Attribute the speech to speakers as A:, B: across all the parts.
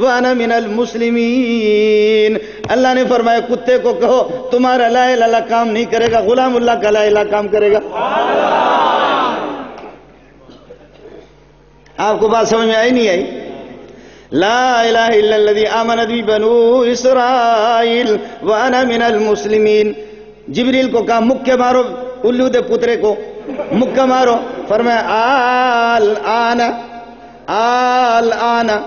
A: وانا من المسلمین۔ اللہ نے فرمایا، کتے کو کہو، تمہارا لا الہ اللہ کام نہیں کرے گا، غلام اللہ کا لا الہ کام کرے گا۔ آپ کو بات سمجھ میں آئی نہیں آئی؟ لا الہ الا الذي آمنت بی بنو اسرائیل وانا من المسلمین۔ جبریل کو کہا مکہ مارو الو دے پترے کو۔ مکہ مارو۔ فرمایا، آل آنا آل آنا۔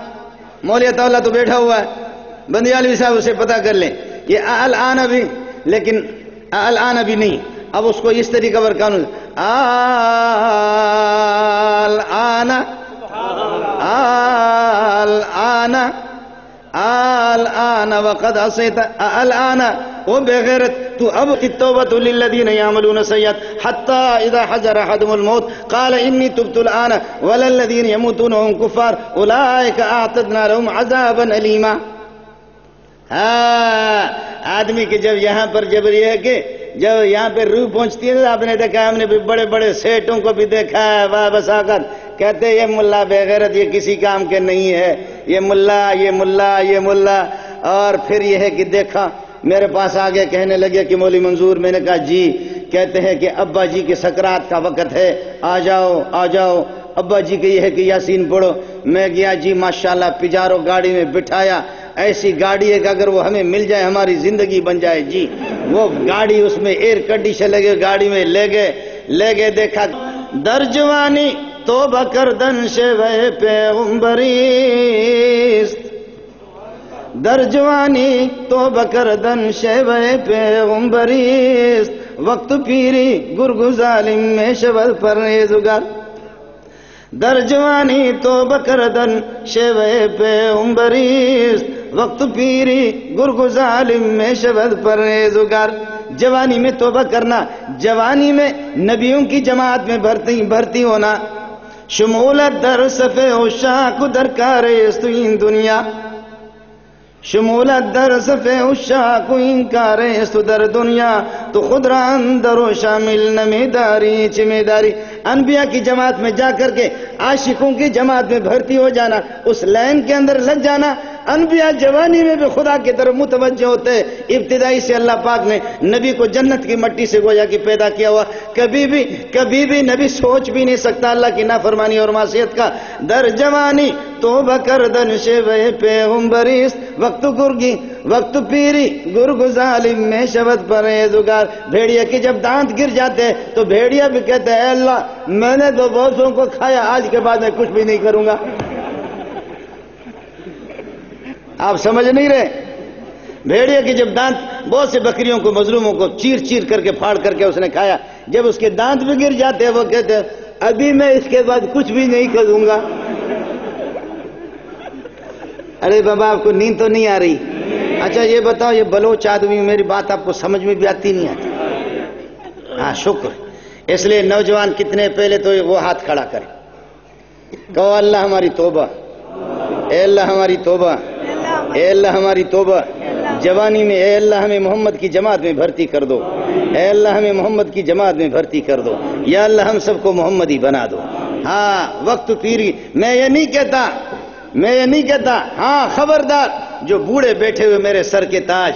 A: مولیہ تعالیٰ تو بیٹھا ہوا ہے۔ بندیالوی صاحب اسے پتا کر لیں۔ یہ آل آنا بھی لیکن آل آنا بھی نہیں۔ اب اس کو اس طریقہ پر قانون۔ آل آنا الآن الآن وقد عصيت الآن وبغيرت تو اب التوبة للذين يعملون سيئات حتى إذا حجر أحدهم الموت قال إني تبت الآن ولا الذين يموتون وهم كفار أولئك أعتدنا لهم عذابا أليما ہاں آدمی کے جب یہاں پر جب یہ ہے کہ جب یہاں پہ روح پہنچتی ہے آپ نے دیکھا ہم نے بھی بڑے بڑے سیٹوں کو بھی دیکھا ہے واہ بساکت کہتے یہ ملا بغیرت یہ کسی کام کے نہیں ہے، یہ ملا یہ ملا یہ ملا۔ اور پھر یہ ہے کہ دیکھا میرے پاس آگے کہنے لگے کہ مولی منظور، میں نے کہا جی کہتے ہیں کہ ابا جی کے سکرات کا وقت ہے۔ آ جاؤ آ جاؤ۔ ابا جی کے یہ ہے کہ یاسین پڑھو۔ میں گیا جی ماشاءاللہ پجارو گاڑی میں بٹھایا۔ ایسی گاڑی ہے کہ اگر وہ ہمیں مل جائے، ہماری زندگی بن جائے۔ جی وہ گاڑی اس میں ایئر کنڈیشن لگے، گاڑی میں لے گئے۔ لے گئے، دیکھا۔ درجوانی تو بکردن شے پیغمبریست درجوانی تو بکردن شے پیغمبریست، وقت پیری گرگ ظالم میں شبد پرہیزگار۔ درجوانی تو بکردن شیوے پہ وقت پیری گرگ ظالم میں شبد پرہیزگار۔ جوانی میں توبہ کرنا، جوانی میں نبیوں کی جماعت میں بھرتی بھرتی ہونا۔ شمولت در صفے عشاق درکار استوین دنیا۔ شمولت در صفے کو انکار است در دنیا تو خود را اندر و شامل نمیداری، چمیداری۔ انبیاء کی جماعت میں جا کر کے عاشقوں کی جماعت میں بھرتی ہو جانا، اس لائن کے اندر لگ جانا۔ انبیاء جوانی میں بھی خدا کی طرف متوجہ ہوتے ہیں ابتدائی سے اللہ پاک نے نبی کو جنت کی مٹی سے گویا کی پیدا کیا ہوا۔ کبھی بھی کبھی بھی نبی سوچ بھی نہیں سکتا اللہ کی نافرمانی اور معصیت کا۔ در جوانی تو بکردن شیوے پیغمبریست، وقت گرگی، وقت پیری، گرگ ظالم میں شبد پرہیزگار۔ بھیڑیا کی جب دانت گر جاتے ہیں تو بھیڑیا بھی کہتے ہیں اللہ میں نے تو بہتوں کو کھایا، آج کے بعد میں کچھ بھی نہیں کروں گا۔ آپ سمجھ نہیں رہے؟ بھیڑیا کی جب دانت، بہت سے بکریوں کو، مظلوموں کو چیر چیر کر کے پھاڑ کر کے اس نے کھایا۔ جب اس کے دانت بھی گر جاتے، وہ کہتے ہیں ابھی میں اس کے بعد کچھ بھی نہیں کروں گا۔ ارے بابا، آپ کو نیند تو نہیں آ رہی؟ اچھا یہ بتاؤ، یہ بلوچ آدمی، میری بات آپ کو سمجھ میں بھی آتی نہیں آتی۔ ہاں شکر۔ اس لیے نوجوان کتنے پہلے تو وہ ہاتھ کھڑا کرے۔ کہو، اللہ ہماری توبہ۔ اے اللہ ہماری توبہ۔ اے اللہ ہماری توبہ۔ جوانی میں اے اللہ ہمیں محمد کی جماعت میں بھرتی کر دو۔ اے اللہ ہمیں محمد کی جماعت میں بھرتی کر دو۔ یا اللہ ہم سب کو محمدی بنا دو۔ ہاں وقت پیری۔ میں یہ نہیں کہتا، میں یہ نہیں کہتا ہاں خبردار جو بوڑھے بیٹھے ہوئے میرے سر کے تاج۔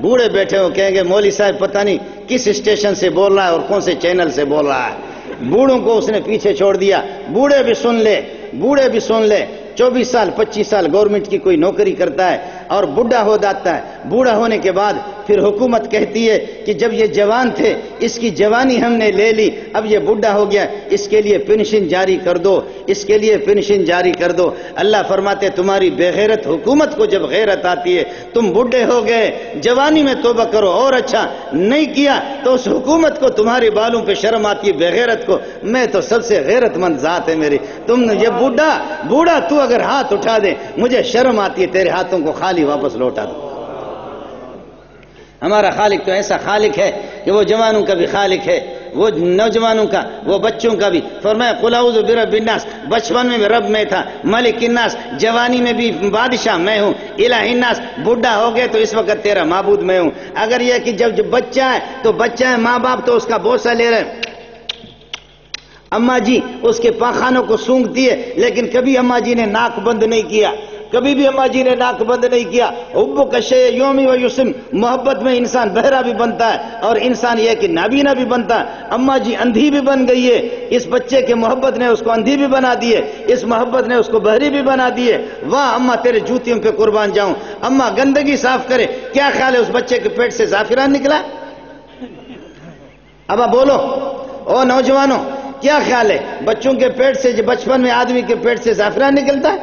A: بوڑھے بیٹھے ہوئے کہیں گے مولوی صاحب پتہ نہیں کس اسٹیشن سے بول رہا ہے اور کون سے چینل سے بول رہا ہے۔ بوڑھوں کو اس نے پیچھے چھوڑ دیا۔ بوڑھے بھی سن لے، بوڑھے بھی سن لے۔ چوبیس سال، پچیس سال گورنمنٹ کی کوئی نوکری کرتا ہے اور بڈھا ہو جاتا ہے۔ بوڑھا ہونے کے بعد پھر حکومت کہتی ہے کہ جب یہ جوان تھے، اس کی جوانی ہم نے لے لی، اب یہ بڈھا ہو گیا، اس کے لیے پینشن جاری کر دو، اس کے لیے پینشن جاری کر دو۔ اللہ فرماتے تمہاری بغیرت حکومت کو جب غیرت آتی ہے، تم بڈھے ہو گئے، جوانی میں توبہ کرو، اور اچھا نہیں کیا تو اس حکومت کو تمہارے بالوں پہ شرم آتی ہے، بغیرت کو۔ میں تو سب سے غیرت مند ذات ہے میری۔ تم نے یہ بڈھا بوڑھا تو اگر ہاتھ اٹھا دے مجھے شرم آتی ہے، تیرے ہاتھوں کو خالی واپس لوٹا دو۔ ہمارا خالق تو ایسا خالق ہے کہ وہ جوانوں کا بھی خالق ہے، وہ نوجوانوں کا، وہ بچوں کا بھی۔ فرمایا، قل برب الناس، بچپن میں بھی رب میں تھا، ملک الناس، جوانی میں بھی بادشاہ میں ہوں، الہ الناس بڈھا ہو گئے تو اس وقت تیرا معبود میں ہوں۔ اگر یہ کہ جب جب بچہ ہے تو بچہ ہے، ماں باپ تو اس کا بوسہ لے رہے ہیں۔ اماں جی اس کے پاخانوں کو سونگتی ہے لیکن کبھی اماں جی نے ناک بند نہیں کیا۔ کبھی بھی اما جی نے ناک بند نہیں کیا۔ ابو کشے یومی و یوسم محبت میں انسان بہرا بھی بنتا ہے اور انسان یہ کہ نابینا بھی بنتا ہے۔ اما جی اندھی بھی بن گئی ہے۔ اس بچے کے محبت نے اس کو اندھی بھی بنا دیے اس محبت نے اس کو بہری بھی بنا دیے واہ اما، تیرے جوتیوں پہ قربان جاؤں۔ اما، گندگی صاف کرے۔ کیا خیال ہے اس بچے کے پیٹ سے زعفران نکلا؟ ابا، بولو۔ او نوجوانوں کیا خیال ہے؟ بچوں کے پیٹ سے جو بچپن میں آدمی کے پیٹ سے زعفران نکلتا ہے؟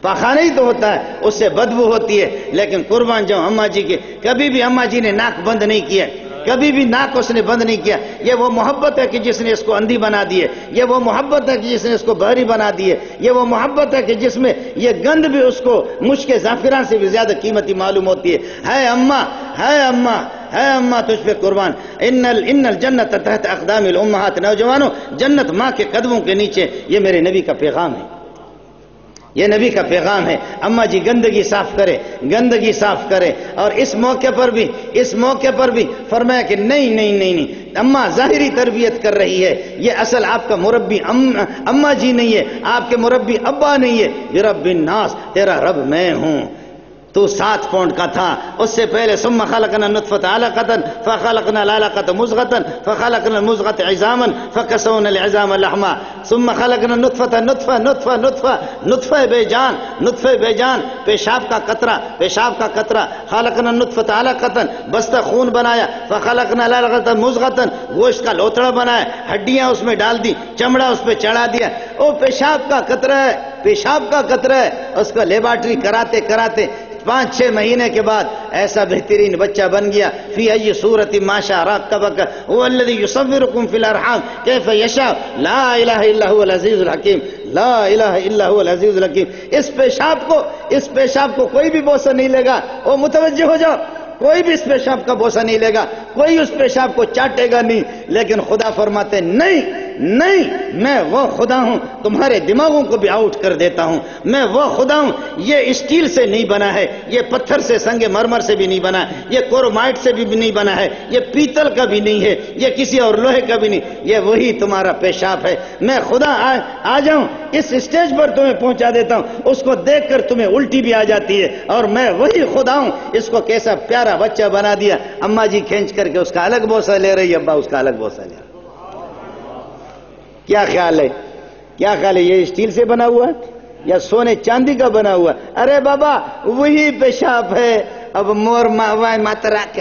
A: پاخانہ ہی تو ہوتا ہے، اس سے بدبو ہوتی ہے، لیکن قربان جاؤں اما جی کے، کبھی بھی اما جی نے ناک بند نہیں کیا۔ کبھی بھی ناک اس نے بند نہیں کیا۔ یہ وہ محبت ہے کہ جس نے اس کو اندھی بنا دیے یہ وہ محبت ہے کہ جس نے اس کو بہری بنا دیے یہ وہ محبت ہے کہ جس میں یہ گند بھی اس کو مشک زعفران سے بھی زیادہ قیمتی معلوم ہوتی ہے۔ ہے اما ہے اما ہے اما تجھ پہ قربان۔ ان ان الجنت تحت اقدام الامہات۔ نوجوانوں، جنت ماں کے قدموں کے نیچے یہ میرے نبی کا پیغام ہے۔ یہ نبی کا پیغام ہے۔ اما جی گندگی صاف کرے، گندگی صاف کرے۔ اور اس موقع پر بھی، اس موقع پر بھی فرمایا کہ نہیں نہیں نہیں نہیں۔ اما ظاہری تربیت کر رہی ہے۔ یہ اصل آپ کا مربی اما جی نہیں ہے۔ آپ کے مربی ابا نہیں ہے۔ یہ رب الناس، تیرا رب میں ہوں۔ تو سات پونڈ کا تھا۔ اس سے پہلے، ثم خلقنا نطفت علقتا فخلقنا العلقت مزغتا فخلقنا المزغت عزاما فکسونا العزام لحما۔ ثم خلقنا نطفت نطفہ نطفہ نطفہ نطفہ بے جان نطفہ بے جان پیشاب کا قطرہ، پیشاب کا قطرہ۔ خلقنا نطفت علقتا بستہ خون بنایا۔ فخلقنا العلقت مزغتا گوشت کا لوتڑا بنایا۔ ہڈیاں اس میں ڈال دی، چمڑا اس پہ چڑھا دیا۔ او پیشاب کا قطرہ ہے، پیشاب کا قطرہ ہے۔ اس کو لیبارٹری کراتے کراتے پانچ چھ مہینے کے بعد ایسا بہترین بچہ بن گیا۔ فی ای صورت ماشا راکبک هو الذی یصورکم فی الارحام۔ کیف یشاء؟ لا الہ الا هو العزیز الحکیم۔ لا الہ الا هو العزیز الحکیم۔ اس پیشاب کو، اس پیشاب کو کوئی بھی بوسہ نہیں لے گا۔ وہ متوجہ ہو جاؤ، کوئی بھی اس پیشاب کا بوسہ نہیں لے گا۔ کوئی اس پیشاب کو چاٹے گا نہیں، لیکن خدا فرماتے نہیں نہیں، میں وہ خدا ہوں، تمہارے دماغوں کو بھی آؤٹ کر دیتا ہوں۔ میں وہ خدا ہوں، یہ اسٹیل سے نہیں بنا ہے، یہ پتھر سے، سنگ مرمر سے بھی نہیں بنا، یہ کورمائٹ سے بھی نہیں بنا ہے، یہ پیتل کا بھی نہیں ہے، یہ کسی اور لوہے کا بھی نہیں، یہ وہی تمہارا پیشاب ہے۔ میں خدا آ جاؤں، اس اسٹیج پر تمہیں پہنچا دیتا ہوں، اس کو دیکھ کر تمہیں الٹی بھی آ جاتی ہے۔ اور میں وہی خدا ہوں، اس کو کیسا پیارا بچہ بنا دیا۔ اما جی کھینچ کر کے اس کا الگ بوسہ لے رہی ابا اس کا الگ بوسہ لے رہا کیا خیال ہے؟ کیا خیال ہے یہ اسٹیل سے بنا ہوا؟ یا سونے چاندی کا بنا ہوا؟ ارے بابا، وہی پیشاب ہے۔ اب مور وائے ماترا کے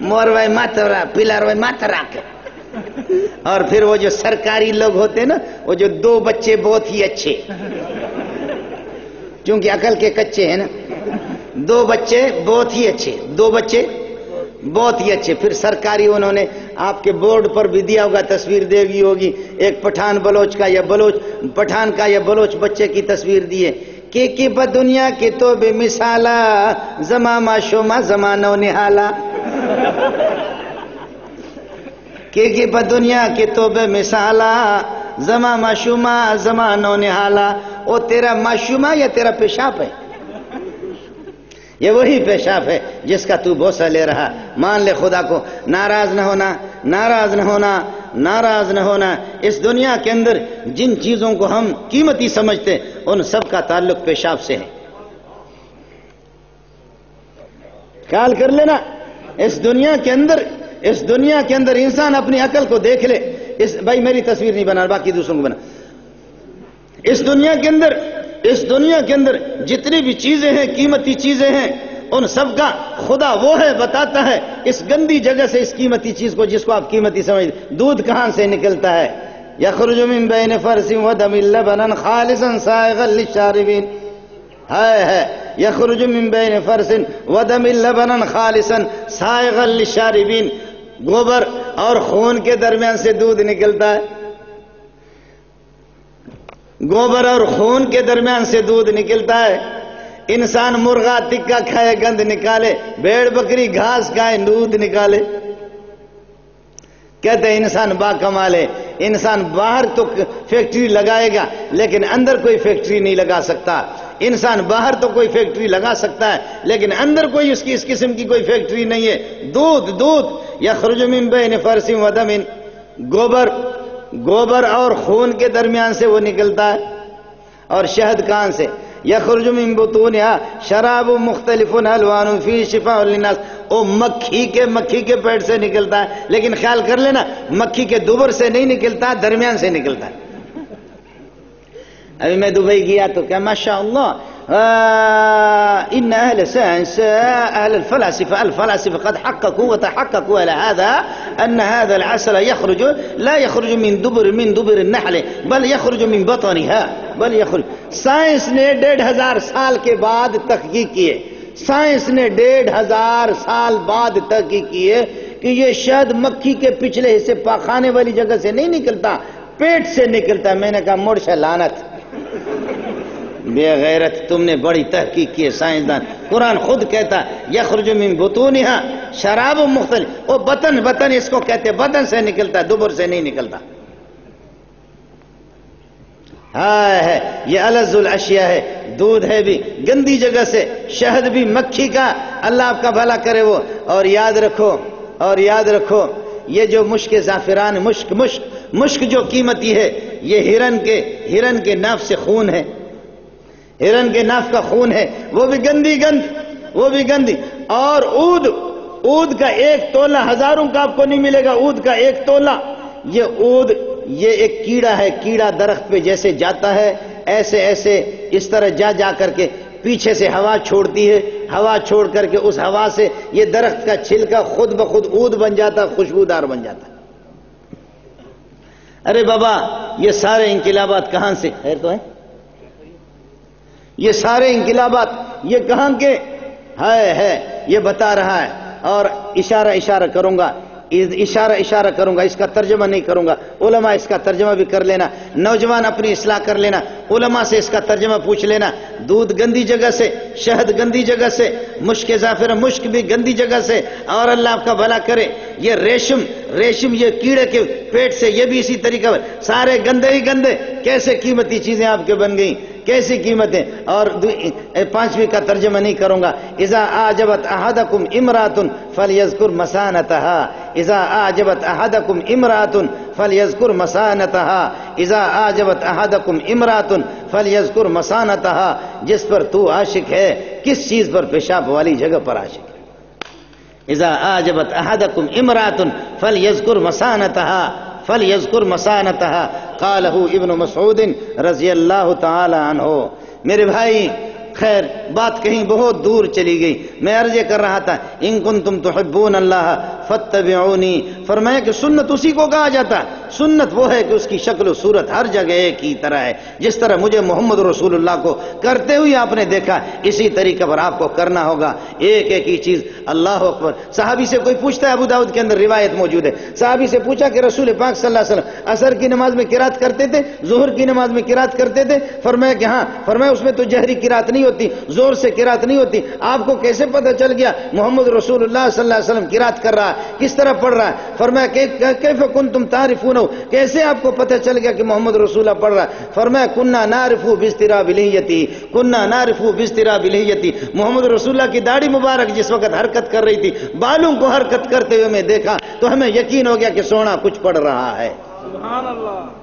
A: مور وائے ماترا پلر وائے ماترا کے اور پھر وہ جو سرکاری لوگ ہوتے نا، وہ جو دو بچے بہت ہی اچھے۔ کیونکہ عقل کے کچے ہیں نا۔ دو بچے بہت ہی اچھے۔ دو بچے بہت ہی اچھے۔ پھر سرکاری انہوں نے آپ کے بورڈ پر بھی دیا ہوگا، تصویر دے گی ہوگی۔ ایک پٹھان بلوچ کا یا بلوچ، پٹھان کا یا بلوچ بچے کی تصویر دیے کہ کی دنیا کی تو بے مثالا زمامہ شما زمانو نہالا۔ کہ کی دنیا کی تو بے مثالا، زما معشوما زمانو نہالا۔ او تیرا معشوما یا تیرا پیشاب ہے؟ یہ وہی پیشاب ہے جس کا تو بوسہ لے رہا۔ مان لے خدا کو، ناراض نہ ہونا، ناراض نہ ہونا، ناراض نہ ہونا۔ اس دنیا کے اندر جن چیزوں کو ہم قیمتی سمجھتے، ان سب کا تعلق پیشاب سے ہے۔ خیال کر لینا، اس دنیا کے اندر، اس دنیا کے اندر انسان اپنی عقل کو دیکھ لے۔ اس، بھائی میری تصویر نہیں بنا باقی دوسروں کو بنا۔ اس دنیا کے اندر، اس دنیا کے اندر جتنی بھی چیزیں ہیں، قیمتی چیزیں ہیں ان سب کا خدا وہ ہے، بتاتا ہے اس گندی جگہ سے اس قیمتی چیز کو جس کو آپ قیمتی سمجھ دودھ کہاں سے نکلتا ہے؟ یخرج من بین فرس و دم لبنا خالصا سائغا للشاربین۔ ہے ہے یخرج من بین فرس و دم لبنا خالصا سائغا للشاربین۔ گوبر اور خون کے درمیان سے دودھ نکلتا ہے۔ گوبر اور خون کے درمیان سے دودھ نکلتا ہے۔ انسان مرغا تکا کھائے، گند نکالے، بیڑ بکری، گھاس کھائے دودھ نکالے۔ کہتے ہیں انسان با کمالے، انسان باہر تو فیکٹری لگائے گا، لیکن اندر کوئی فیکٹری نہیں لگا سکتا۔ انسان باہر تو کوئی فیکٹری لگا سکتا ہے، لیکن اندر کوئی اس کی، اس قسم کی کوئی فیکٹری نہیں ہے۔ دودھ دودھ یا خرج من بین فرسم و گوبر گوبر اور خون کے درمیان سے وہ نکلتا ہے، اور شہد کان سے۔ یخرج من بطونها شراب مختلف الوان فی شفاء للناس۔ او مکھی کے مکھی کے پیٹ سے نکلتا ہے، لیکن خیال کر لینا، مکھی کے دوبر سے نہیں نکلتا، درمیان سے نکلتا ہے۔ ابھی میں دبئی گیا تو کیا ماشاء اللہ إن أهل ساينس أهل الفلاسفة الفلاسفة قد حققوا وتحققوا على هذا، أن هذا العسل يخرج لا يخرج من دبر من دبر النحل، بل يخرج من بطنها، بل يخرج. سائنس نے ڈیڑھ ہزار سال کے بعد تحقیق کیے سائنس نے ڈیڑھ ہزار سال بعد تحقیق کیے کہ یہ شہد مکھی کے پچھلے حصے پاخانے والی جگہ سے نہیں نکلتا، پیٹ سے نکلتا، میں نے کہا مرشا لانت بے غیرت تم نے بڑی تحقیق کی ہے، سائنسدان۔ قرآن خود کہتا، یخرج من بطونها شراب مختلف۔ وہ بطن بطن اس کو کہتے، بطن سے نکلتا، دبر سے نہیں نکلتا۔ ہے یہ الز الاشیاء ہے، دودھ ہے بھی، گندی جگہ سے، شہد بھی، مکھی کا۔ اللہ آپ کا بھلا کرے وہ۔ اور یاد رکھو، اور یاد رکھو، یہ جو مشک زعفران، مشک مشک مشک جو قیمتی ہے، یہ ہرن کے ہرن کے نف سے خون ہے۔ ہرن کے نف کا خون ہے، وہ بھی گندی گند، وہ بھی گندی۔ اور اود اود کا ایک تولہ ہزاروں کا آپ کو نہیں ملے گا، اود کا ایک تولہ۔ یہ اود، یہ ایک کیڑا ہے، کیڑا درخت پہ جیسے جاتا ہے، ایسے ایسے اس طرح جا جا کر کے پیچھے سے ہوا چھوڑتی ہے۔ ہوا چھوڑ کر کے اس ہوا سے یہ درخت کا چھلکا خود بخود اود بن جاتا، خوشبودار بن جاتا۔ ارے بابا، یہ سارے انقلابات کہاں سے؟ خیر تو ہے؟ یہ سارے انقلابات، یہ کہاں کے؟ ہے ہے یہ بتا رہا ہے۔ اور اشارہ اشارہ کروں گا۔ اشارہ اشارہ کروں گا۔ اس کا ترجمہ نہیں کروں گا۔ علماء اس کا ترجمہ بھی کر لینا۔ نوجوان اپنی اصلاح کر لینا۔ علماء سے اس کا ترجمہ پوچھ لینا۔ دودھ گندی جگہ سے، شہد گندی جگہ سے، مشک ظافر مشک بھی گندی جگہ سے۔ اور اللہ آپ کا بھلا کرے۔ یہ ریشم ریشم یہ کیڑے کے پیٹ سے یہ بھی اسی طریقہ سارے گندے ہی گندے۔ کیسے قیمتی چیزیں آپ کے بن گئیں؟ کیسی قیمتیں؟ اور پانچویں کا ترجمہ نہیں کروں گا. اذا آجبت احدکم امرات فلیذکر مسانتها اذا آجبت احدکم امرات فلیذکر مسانتها اذا آجبت احدکم امرات فلیذکر مسانتها جس پر تو عاشق ہے، کس چیز پر پیشاب والی جگہ پر عاشق ہے؟ اذا آجبت احدکم امرات فلیذکر مسانتها فل یزکر قالہ ابن مسعود رضی اللہ تعالی عنہ۔ میرے بھائی خیر، بات کہیں بہت دور چلی گئی۔ میں عرض کر رہا تھا، ان کن تم تحبون اللہ فتبعونی فرمایا کہ سنت اسی کو کہا جاتا۔ سنت وہ ہے کہ اس کی شکل و صورت ہر جگہ ایک ہی طرح ہے۔ جس طرح مجھے محمد رسول اللہ کو کرتے ہوئے آپ نے دیکھا، اسی طریقے پر آپ کو کرنا ہوگا۔ ایک ایک ہی چیز، اللہ اکبر۔ صحابی سے کوئی پوچھتا ہے ابو داود کے اندر روایت موجود ہے۔ صحابی سے پوچھا کہ رسول پاک صلی اللہ علیہ وسلم اثر کی نماز میں کراط کرتے تھے؟ ظہر کی نماز میں کراط کرتے تھے؟ فرمایا کہ ہاں فرمایا اس میں تو جہری کراط نہیں ہوتی، زور سے کراط نہیں ہوتی۔ آپ کو کیسے پتہ چل گیا؟ محمد رسول اللہ صلی اللہ علیہ وسلم کراط کر رہا ہے، کس طرح پڑھ رہا ہے؟ فرمایا کیف کن تم تعریفون ہو کیسے آپ کو پتہ چل گیا کہ محمد رسولہ پڑھ رہا ہے؟ فرمایا کنہ نارفو بسترا بلیتی کنہ نارفو بسترا بلیتی محمد رسولہ کی داڑھی مبارک جس وقت حرکت کر رہی تھی، بالوں کو حرکت کرتے ہوئے میں دیکھا تو ہمیں یقین ہو گیا کہ سونا کچھ پڑھ رہا ہے۔ سبحان اللہ۔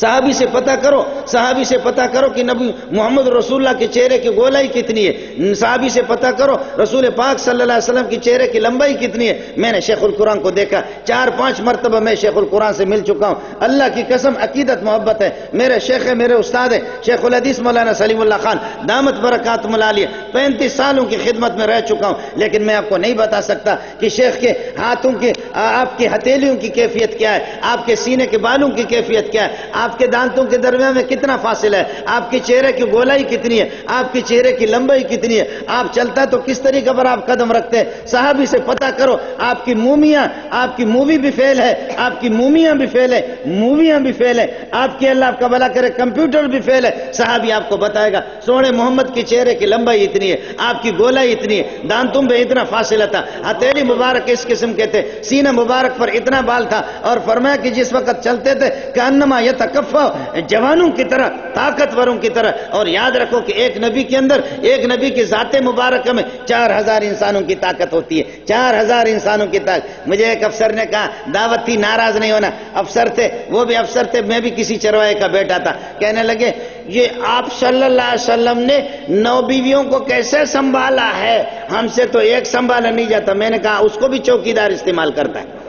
A: صحابی سے پتہ کرو، صحابی سے پتہ کرو کہ نبی محمد رسول اللہ کے چہرے کی گولائی کتنی ہے۔ صحابی سے پتہ کرو، رسول پاک صلی اللہ علیہ وسلم کی چہرے کی لمبائی کتنی ہے۔ میں نے شیخ القرآن کو دیکھا، چار پانچ مرتبہ میں شیخ القرآن سے مل چکا ہوں۔ اللہ کی قسم، عقیدت محبت ہے۔ میرے شیخ ہے میرے استاد ہے شیخ الحدیث مولانا سلیم اللہ خان، دامت برکات ملالیہ پینتیس سالوں کی خدمت میں رہ چکا ہوں۔ لیکن میں آپ کو نہیں بتا سکتا کہ شیخ کے ہاتھوں کی، آپ کی ہتھیلیوں کی کیفیت کیا ہے۔ آپ کے سینے کے بالوں کی کیفیت کیا ہے۔ آپ کے دانتوں کے درمیان میں کتنا فاصل ہے؟ آپ کے چہرے کی گولائی کتنی ہے؟ آپ کے چہرے کی لمبائی کتنی ہے؟ آپ چلتا تو کس طریقے پر آپ قدم رکھتے ہیں؟ صحابی سے پتا کرو، آپ کی مومیاں، آپ کی مووی بھی فیل ہے، آپ کی مومیاں بھی فیل ہے موویاں بھی فیل ہے آپ کی اللہ کا بلا کرے، کمپیوٹر بھی فیل ہے۔ صحابی آپ کو بتائے گا، سونے محمد کے چہرے کی لمبائی اتنی ہے، آپ کی گولائی اتنی ہے، دانتوں میں اتنا فاصلہ تھا۔ ہتھیلی مبارک اس قسم کے تھے، سینہ مبارک پر اتنا بال تھا اور فرمایا کہ جس وقت چلتے تھے کہ انما یہ کفا جوانوں کی طرح، طاقتوروں کی طرح۔ اور یاد رکھو کہ ایک نبی کے اندر، ایک نبی کی ذات مبارک میں چار ہزار انسانوں کی طاقت ہوتی ہے۔ چار ہزار انسانوں کی طاقت۔ مجھے ایک افسر نے کہا دعوت تھی ناراض نہیں ہونا۔ افسر تھے، وہ بھی افسر تھے، میں بھی کسی چروائے کا بیٹا تھا۔ کہنے لگے، یہ آپ صلی اللہ علیہ وسلم نے نو بیویوں کو کیسے سنبھالا ہے؟ ہم سے تو ایک سنبھالا نہیں جاتا۔ میں نے کہا، اس کو بھی چوکی دار استعمال کرتا ہے۔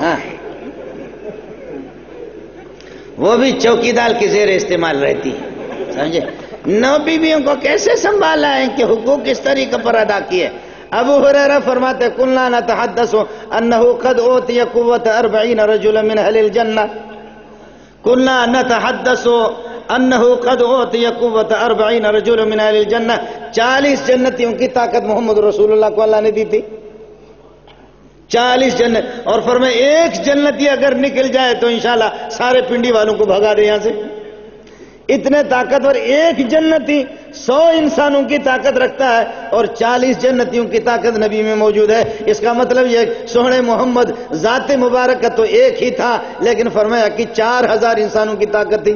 A: ہاں۔ وہ بھی چوکی دار کی زیر استعمال رہتی ہے، سمجھے؟ نو بیویوں کو کیسے سنبھالا ہے کہ حقوق کس طریقے پر ادا کیے؟ ابو حریرہ فرماتے کلنا نتحدث انہو قد اوتی قوت اربعین رجل من اہل الجنہ۔ کلنا نتحدث انہو قد اوتی قوت اربعین رجل من اہل الجنہ۔ چالیس جنتیوں کی طاقت محمد رسول اللہ کو اللہ نے دی تھی۔ چالیس جنت اور فرمائے ایک جنتی اگر نکل جائے تو انشاءاللہ سارے پنڈی والوں کو بھگا دے یہاں سے۔ اتنے طاقتور ایک جنتی سو انسانوں کی طاقت رکھتا ہے اور چالیس جنتیوں کی طاقت نبی میں موجود ہے۔ اس کا مطلب یہ سوہنے محمد ذات مبارک کا تو ایک ہی تھا، لیکن فرمایا کہ چار ہزار انسانوں کی طاقت تھی۔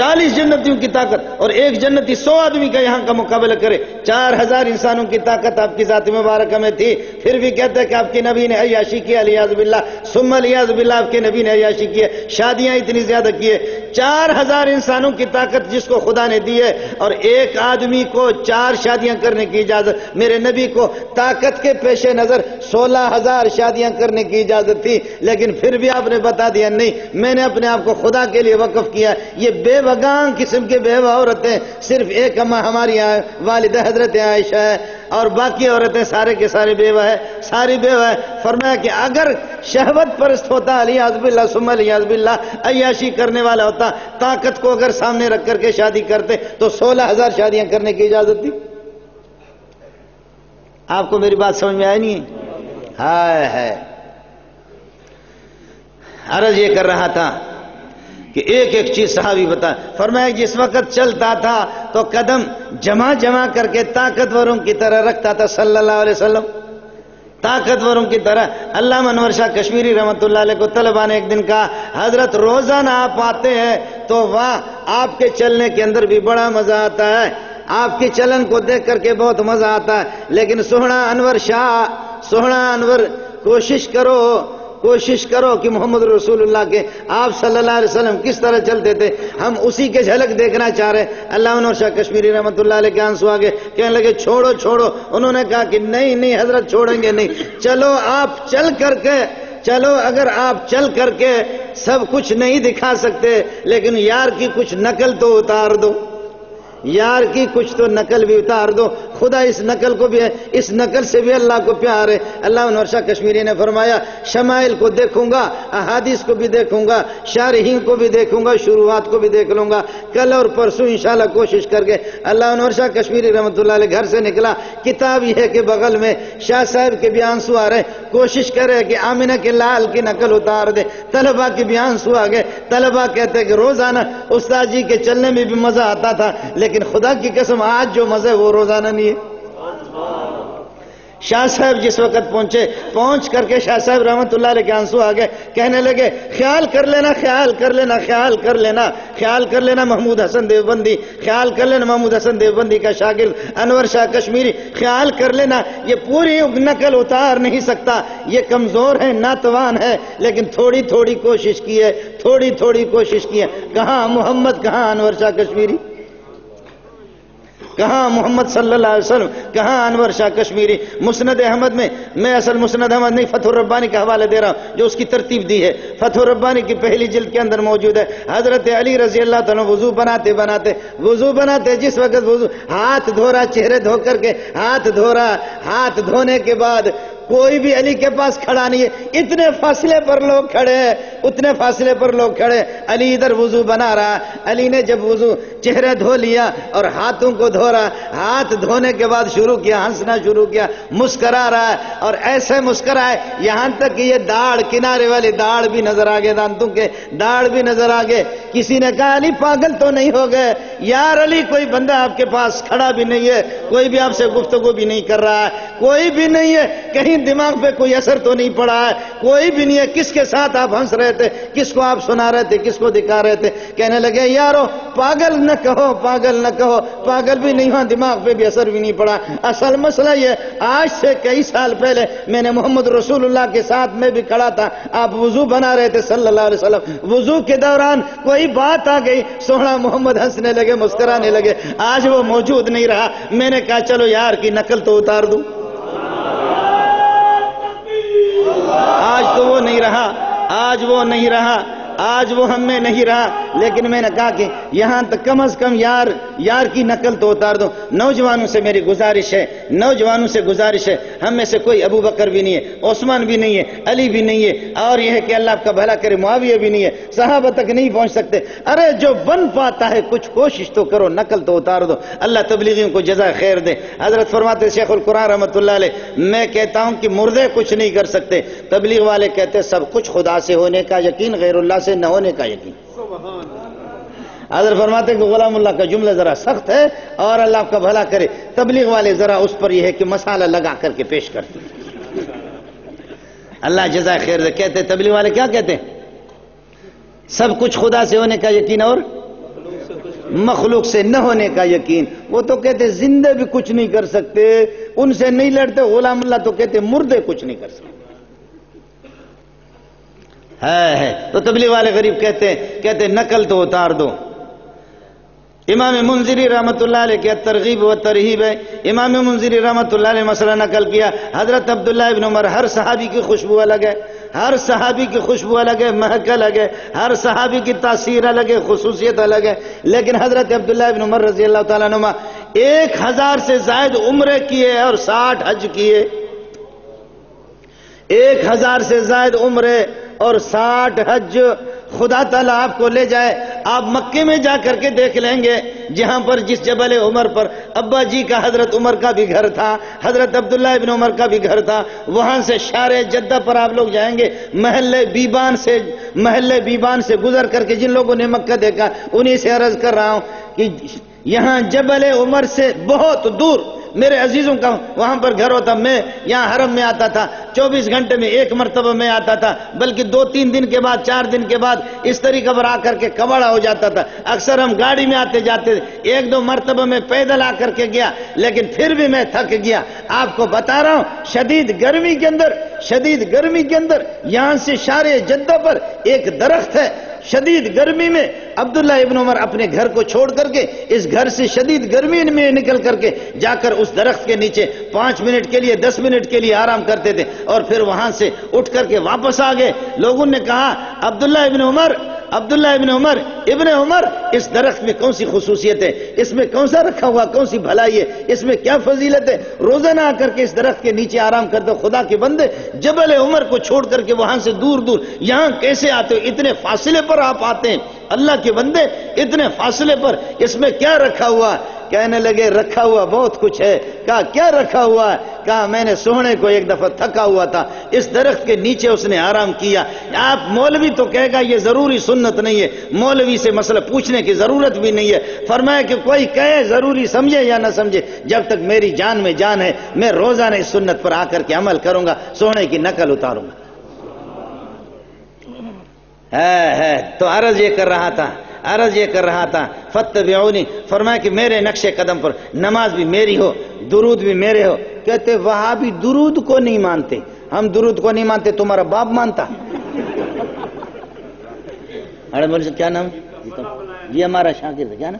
A: چالیس جنتیوں کی طاقت اور ایک جنتی سو آدمی کا یہاں کا مقابلہ کرے چار ہزار انسانوں کی طاقت آپ کی ذات مبارکہ میں تھی پھر بھی کہتے ہیں کہ آپ کی نبی نے عیاشی کیا علیاض باللہ۔ سم علیاض باللہ، آپ کے نبی نے عیاشی کیے شادیاں اتنی زیادہ کیے چار ہزار انسانوں کی طاقت جس کو خدا نے دی ہے اور ایک آدمی کو چار شادیاں کرنے کی اجازت۔ میرے نبی کو طاقت کے پیش نظر سولہ ہزار شادیاں کرنے کی اجازت تھی، لیکن پھر بھی آپ نے بتا دیا نہیں، میں نے اپنے آپ کو خدا کے لیے وقف کیا یہ بے بگان قسم کے بے عورتیں صرف ایک اما ہماری والد حضرت عائشہ ہے اور باقی عورتیں سارے کے سارے بیوہ ہے ساری بیوہ ہے فرمایا کہ اگر شہوت پرست ہوتا علی عزب اللہ سم علی عزب اللہ عیاشی کرنے والا ہوتا، طاقت کو اگر سامنے رکھ کر کے شادی کرتے، تو سولہ ہزار شادیاں کرنے کی اجازت تھی آپ کو میری بات سمجھ میں آئی نہیں ہائے ہے عرض یہ کر رہا تھا کہ ایک ایک چیز صحابی بتا فرمایا جس وقت چلتا تھا تو قدم جمع جمع کر کے طاقتوروں کی طرح رکھتا تھا صلی اللہ علیہ وسلم۔ طاقتوروں کی طرح۔ اللہ منور شاہ کشمیری رحمت اللہ علیہ کو طلبا نے ایک دن کہا، حضرت روزانہ آپ آتے ہیں تو وہاں آپ کے چلنے کے اندر بھی بڑا مزہ آتا ہے۔ آپ کی چلن کو دیکھ کر کے بہت مزہ آتا ہے۔ لیکن سوہنا انور شاہ سوہنا انور، کوشش کرو۔ کوشش کرو کہ محمد رسول اللہ کے آپ صلی اللہ علیہ وسلم کس طرح چلتے تھے۔ ہم اسی کے جھلک دیکھنا چاہ رہے اللہ عنہ شاہ کشمیری رحمت اللہ علیہ کے آنسو آگے کہنے لگے، چھوڑو چھوڑو۔ انہوں نے کہا کہ نہیں نہیں، حضرت چھوڑیں گے نہیں۔ چلو، آپ چل کر کے، چلو، اگر آپ چل کر کے سب کچھ نہیں دکھا سکتے، لیکن یار کی کچھ نقل تو اتار دو۔ یار کی کچھ تو نقل بھی اتار دو۔ خدا اس نقل کو بھی ہے۔ اس نقل سے بھی اللہ کو پیار ہے۔ اللہ نورشا کشمیری نے فرمایا، شمائل کو دیکھوں گا، احادیث کو بھی دیکھوں گا، شارحین کو بھی دیکھوں گا، شروعات کو بھی دیکھ لوں گا۔ کل اور پرسوں انشاءاللہ کوشش کر کے اللہ نورشا کشمیری رحمت اللہ علیہ گھر سے نکلا۔ کتاب یہ ہے کہ بغل میں شاہ صاحب کے بھی آنسو آ رہے کوشش کرے کہ آمینہ کے لال کی نقل اتار دے۔ طلبا کے بھی آنسو آ گئے۔ طلبا کہتے کہ روزانہ استاد جی کے چلنے میں بھی مزہ آتا تھا لیکن خدا کی قسم آج جو مزہ وہ روزانہ نہیں ہے۔ شاہ صاحب جس وقت پہنچے، پہنچ کر کے شاہ صاحب رحمت اللہ علیہ کے آنسو آگے کہنے لگے، خیال کر لینا، خیال کر لینا، خیال کر لینا، خیال کر لینا محمود حسن دیوبندی، خیال کر لینا محمود حسن دیوبندی کا شاگرد انور شاہ کشمیری، خیال کر لینا، یہ پوری نقل اتار نہیں سکتا، یہ کمزور ہے، ناتوان ہے، لیکن تھوڑی تھوڑی کوشش کی ہے، تھوڑی تھوڑی کوشش کی ہے۔ کہاں محمد، کہاں انور شاہ کشمیری؟ کہاں محمد صلی اللہ علیہ وسلم کہاں انور شاہ کشمیری، مسند احمد میں میں اصل مسند احمد نہیں، فتح الربانی کا حوالہ دے رہا ہوں، جو اس کی ترتیب دی ہے۔ فتح الربانی کی پہلی جلد کے اندر موجود ہے۔ حضرت علی رضی اللہ تعالیٰ وضو بناتے بناتے، وضو بناتے، جس وقت وضو، ہاتھ دھو رہا چہرے دھو کر کے، ہاتھ دھو رہا ہاتھ دھونے کے بعد کوئی بھی علی کے پاس کھڑا نہیں ہے۔ اتنے فاصلے پر لوگ کھڑے ہیں، اتنے فاصلے پر لوگ کھڑے علی ادھر وضو بنا رہا، علی نے جب وضو، چہرے دھو لیا اور ہاتھوں کو دھو رہا، ہاتھ دھونے کے بعد شروع کیا، ہنسنا شروع کیا، مسکرا رہا ہے اور ایسے مسکرائے، یہاں تک کہ یہ داڑھ کنارے والی داڑھ بھی نظر آگے دانتوں کے داڑھ بھی نظر آگے کسی نے کہا، علی پاگل تو نہیں ہو گئے۔ یار علی، کوئی بندہ آپ کے پاس کھڑا بھی نہیں ہے، کوئی بھی آپ سے گفتگو بھی نہیں کر رہا ہے، کوئی بھی نہیں ہے۔ کہیں لیکن دماغ پہ کوئی اثر تو نہیں پڑا ہے۔ کوئی بھی نہیں ہے۔ کس کے ساتھ آپ ہنس رہے تھے؟ کس کو آپ سنا رہے تھے؟ کس کو دکھا رہے تھے؟ کہنے لگے، یارو، پاگل نہ کہو، پاگل نہ کہو۔ پاگل بھی نہیں ہوا دماغ پہ بھی اثر بھی نہیں پڑا۔ اصل مسئلہ یہ، آج سے کئی سال پہلے میں نے محمد رسول اللہ کے ساتھ میں بھی کھڑا تھا۔ آپ وضو بنا رہے تھے صلی اللہ علیہ وسلم۔ وضو کے دوران کوئی بات آ گئی۔ سونا محمد ہنسنے لگے، مسکرانے لگے۔ آج وہ موجود نہیں رہا۔ میں نے کہا، چلو یار، کی نقل تو اتار دوں۔ آج تو وہ نہیں رہا آج وہ نہیں رہا۔ آج وہ ہم میں نہیں رہا، لیکن میں نے کہا کہ یہاں تک کم از کم یار یار کی نقل تو اتار دو۔ نوجوانوں سے میری گزارش ہے، نوجوانوں سے گزارش ہے۔ ہم میں سے کوئی ابو بکر بھی نہیں ہے، عثمان بھی نہیں ہے، علی بھی نہیں ہے۔ اور یہ ہے کہ اللہ آپ کا بھلا کرے، معاویہ بھی نہیں ہے۔ صحابہ تک نہیں پہنچ سکتے۔ ارے، جو بن پاتا ہے، کچھ کوشش تو کرو، نقل تو اتار دو۔ اللہ تبلیغیوں کو جزا خیر دے۔ حضرت فرماتے شیخ القرآن رحمۃ اللہ علیہ، میں کہتا ہوں کہ مردے کچھ نہیں کر سکتے۔ تبلیغ والے کہتے سب کچھ خدا سے ہونے کا یقین غیر اللہ سے نہ ہونے کا یقین۔ حضرت فرماتے کہ غلام اللہ کا جملہ ذرا سخت ہے اور اللہ آپ کا بھلا کرے۔ تبلیغ والے ذرا اس پر یہ ہے کہ مسالہ لگا کر کے پیش کرتے ہیں۔ اللہ جزائے خیر دے کہتے ہیں، تبلیغ والے کیا کہتے ہیں؟ سب کچھ خدا سے ہونے کا یقین اور مخلوق سے نہ ہونے کا یقین۔ وہ تو کہتے ہیں زندے بھی کچھ نہیں کر سکتے، ان سے نہیں لڑتے، غلام اللہ تو کہتے ہیں، مردے کچھ نہیں کر سکتے۔ ہے ہے تو تبلیغ والے غریب کہتے ہیں کہتے ہیں، نقل تو اتار دو۔ امام منظری رحمت اللہ علیہ کے ترغیب و ترہیب ہے۔ امام منظری رحمت اللہ علیہ مسئلہ نقل کیا۔ حضرت عبداللہ ابن عمر، ہر صحابی کی خوشبو الگ ہے۔ ہر صحابی کی خوشبو الگ ہے، مہک الگ ہے۔ ہر صحابی کی تاثیر الگ ہے، خصوصیت الگ ہے۔ لیکن حضرت عبداللہ ابن عمر رضی اللہ تعالیٰ نما ایک ہزار سے زائد عمرے کیے اور ساٹھ حج کیے۔ ایک ہزار سے زائد عمرے اور ساٹھ حج خدا تعالیٰ آپ کو لے جائے، آپ مکے میں جا کر کے دیکھ لیں گے، جہاں پر جس جبل عمر پر ابا جی کا حضرت عمر کا بھی گھر تھا، حضرت عبداللہ ابن عمر کا بھی گھر تھا، وہاں سے شار جدہ پر آپ لوگ جائیں گے محلے بیبان سے محلے بیبان سے گزر کر کے جن لوگوں نے مکہ دیکھا، انہی سے عرض کر رہا ہوں کہ یہاں جبل عمر سے بہت دور میرے عزیزوں کا وہاں پر گھر ہوتا، میں یہاں حرم میں آتا تھا، چوبیس گھنٹے میں ایک مرتبہ میں آتا تھا، بلکہ دو تین دن کے بعد، چار دن کے بعد اس طریقے پر آ کر کے کباڑا ہو جاتا تھا۔ اکثر ہم گاڑی میں آتے جاتے تھے، ایک دو مرتبہ میں پیدل آ کر کے گیا، لیکن پھر بھی میں تھک گیا۔ آپ کو بتا رہا ہوں، شدید گرمی کے اندر، شدید گرمی کے اندر یہاں سے شار جدہ پر ایک درخت ہے۔ شدید گرمی میں عبداللہ ابن عمر اپنے گھر کو چھوڑ کر کے اس گھر سے شدید گرمی میں نکل کر کے جا کر اس درخت کے نیچے پانچ منٹ کے لیے، دس منٹ کے لیے آرام کرتے تھے اور پھر وہاں سے اٹھ کر کے واپس آ گئے۔ لوگوں نے کہا، عبداللہ ابن عمر، عبداللہ ابن عمر ابن عمر، اس درخت میں کون سی خصوصیت ہے؟ اس میں کون سا رکھا ہوا، کون سی بھلائی ہے؟ اس میں کیا فضیلت ہے؟ روزانہ آ کر کے اس درخت کے نیچے آرام کرتے خدا کے بندے، جبل عمر کو چھوڑ کر کے وہاں سے دور دور، یہاں کیسے آتے ہو؟ اتنے فاصلے پر آپ آتے ہیں۔ اللہ کے بندے اتنے فاصلے پر اس میں کیا رکھا ہوا ہے؟ کہنے لگے، رکھا ہوا بہت کچھ ہے۔ کہا، کیا رکھا ہوا ہے؟ کہا، میں نے سونے کو ایک دفعہ تھکا ہوا تھا۔ اس درخت کے نیچے اس نے آرام کیا۔ آپ مولوی تو کہے گا، یہ ضروری سنت نہیں ہے۔ مولوی سے مسئلہ پوچھنے کی ضرورت بھی نہیں ہے۔ فرمایا کہ کوئی کہے، ضروری سمجھے یا نہ سمجھے، جب تک میری جان میں جان ہے، میں روزانہ اس سنت پر آ کر کے عمل کروں گا، سونے کی نقل اتاروں گا۔ ہے ہے. تو عرض یہ کر رہا تھا، عرض یہ کر رہا تھا فت فرمایا کہ میرے نقش قدم پر نماز بھی میری ہو، درود بھی میرے ہو۔ کہتے وہاں بھی درود کو نہیں مانتے۔ ہم درود کو نہیں مانتے، تمہارا باپ مانتا۔ ارے بولے کیا نام؟ جی یہ جی ہمارا شاکر کیا نا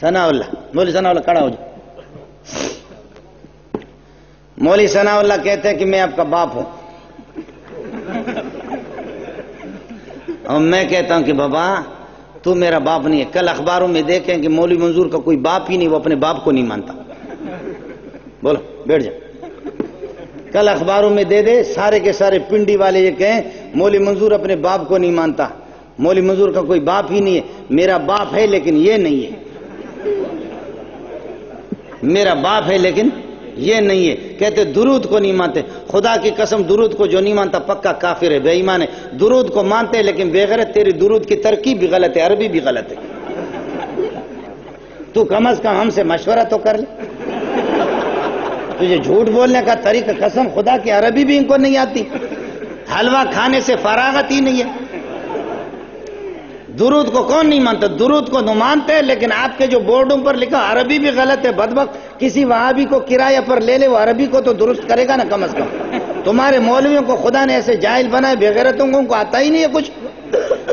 A: ثنا اللہ بولے ثنا اللہ کڑا ہو جائے مولی ثنا اللہ کہتے ہیں کہ میں آپ کا باپ ہوں۔ اور میں کہتا ہوں کہ بابا، تو میرا باپ نہیں ہے۔ کل اخباروں میں دیکھیں کہ مولوی منظور کا کوئی باپ ہی نہیں، وہ اپنے باپ کو نہیں مانتا۔ بولو، بیٹھ جا کل اخباروں میں دے دے، سارے کے سارے پنڈی والے یہ کہیں، مولوی منظور اپنے باپ کو نہیں مانتا۔ مولوی منظور کا کوئی باپ ہی نہیں ہے۔ میرا باپ ہے لیکن یہ نہیں ہے۔ میرا باپ ہے لیکن یہ نہیں ہے۔ کہتے درود کو نہیں مانتے۔ خدا کی قسم درود کو جو نہیں مانتا، پکا کافر ہے، بے ایمان ہے۔ درود کو مانتے لیکن بےغیرت تیری درود کی ترکیب بھی غلط ہے، عربی بھی غلط ہے۔ تو کم از کم ہم سے مشورہ تو کر لے۔ تجھے جھوٹ بولنے کا طریقہ قسم خدا کی عربی بھی ان کو نہیں آتی۔ حلوہ کھانے سے فراغت ہی نہیں ہے۔ درود کو کون نہیں مانتا؟ درود کو تو مانتے ہیں، لیکن آپ کے جو بورڈوں پر لکھا عربی بھی غلط ہے، بدبخت، کسی وہابی کو کرایہ پر لے لے، وہ عربی کو تو درست کرے گا نا کم از کم۔ تمہارے مولویوں کو خدا نے ایسے جائل بنائے، بغیرتوں کو، ان کو آتا ہی نہیں ہے کچھ۔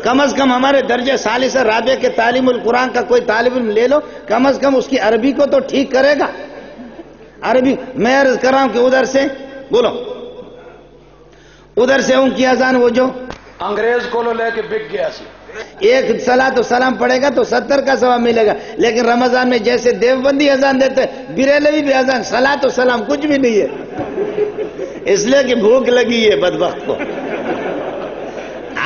A: کم از کم ہمارے درجے سالس رابع کے تعلیم القرآن کا کوئی طالب علم لے لو، کم از کم اس کی عربی کو تو ٹھیک کرے گا۔ عربی، میں عرض کر رہا ہوں کہ ادھر سے، بولو۔ ادھر سے ان کی اذان وہ جو
B: انگریز کو لے کے بک گیا سی۔
A: ایک سلا تو سلام پڑے گا تو ستر کا ثواب ملے گا۔ لیکن رمضان میں جیسے دیوبندی اذان دیتے، بریلوی بھی اذان سلا تو سلام کچھ بھی نہیں ہے۔ اس لیے کہ بھوک لگی ہے بدبخت کو۔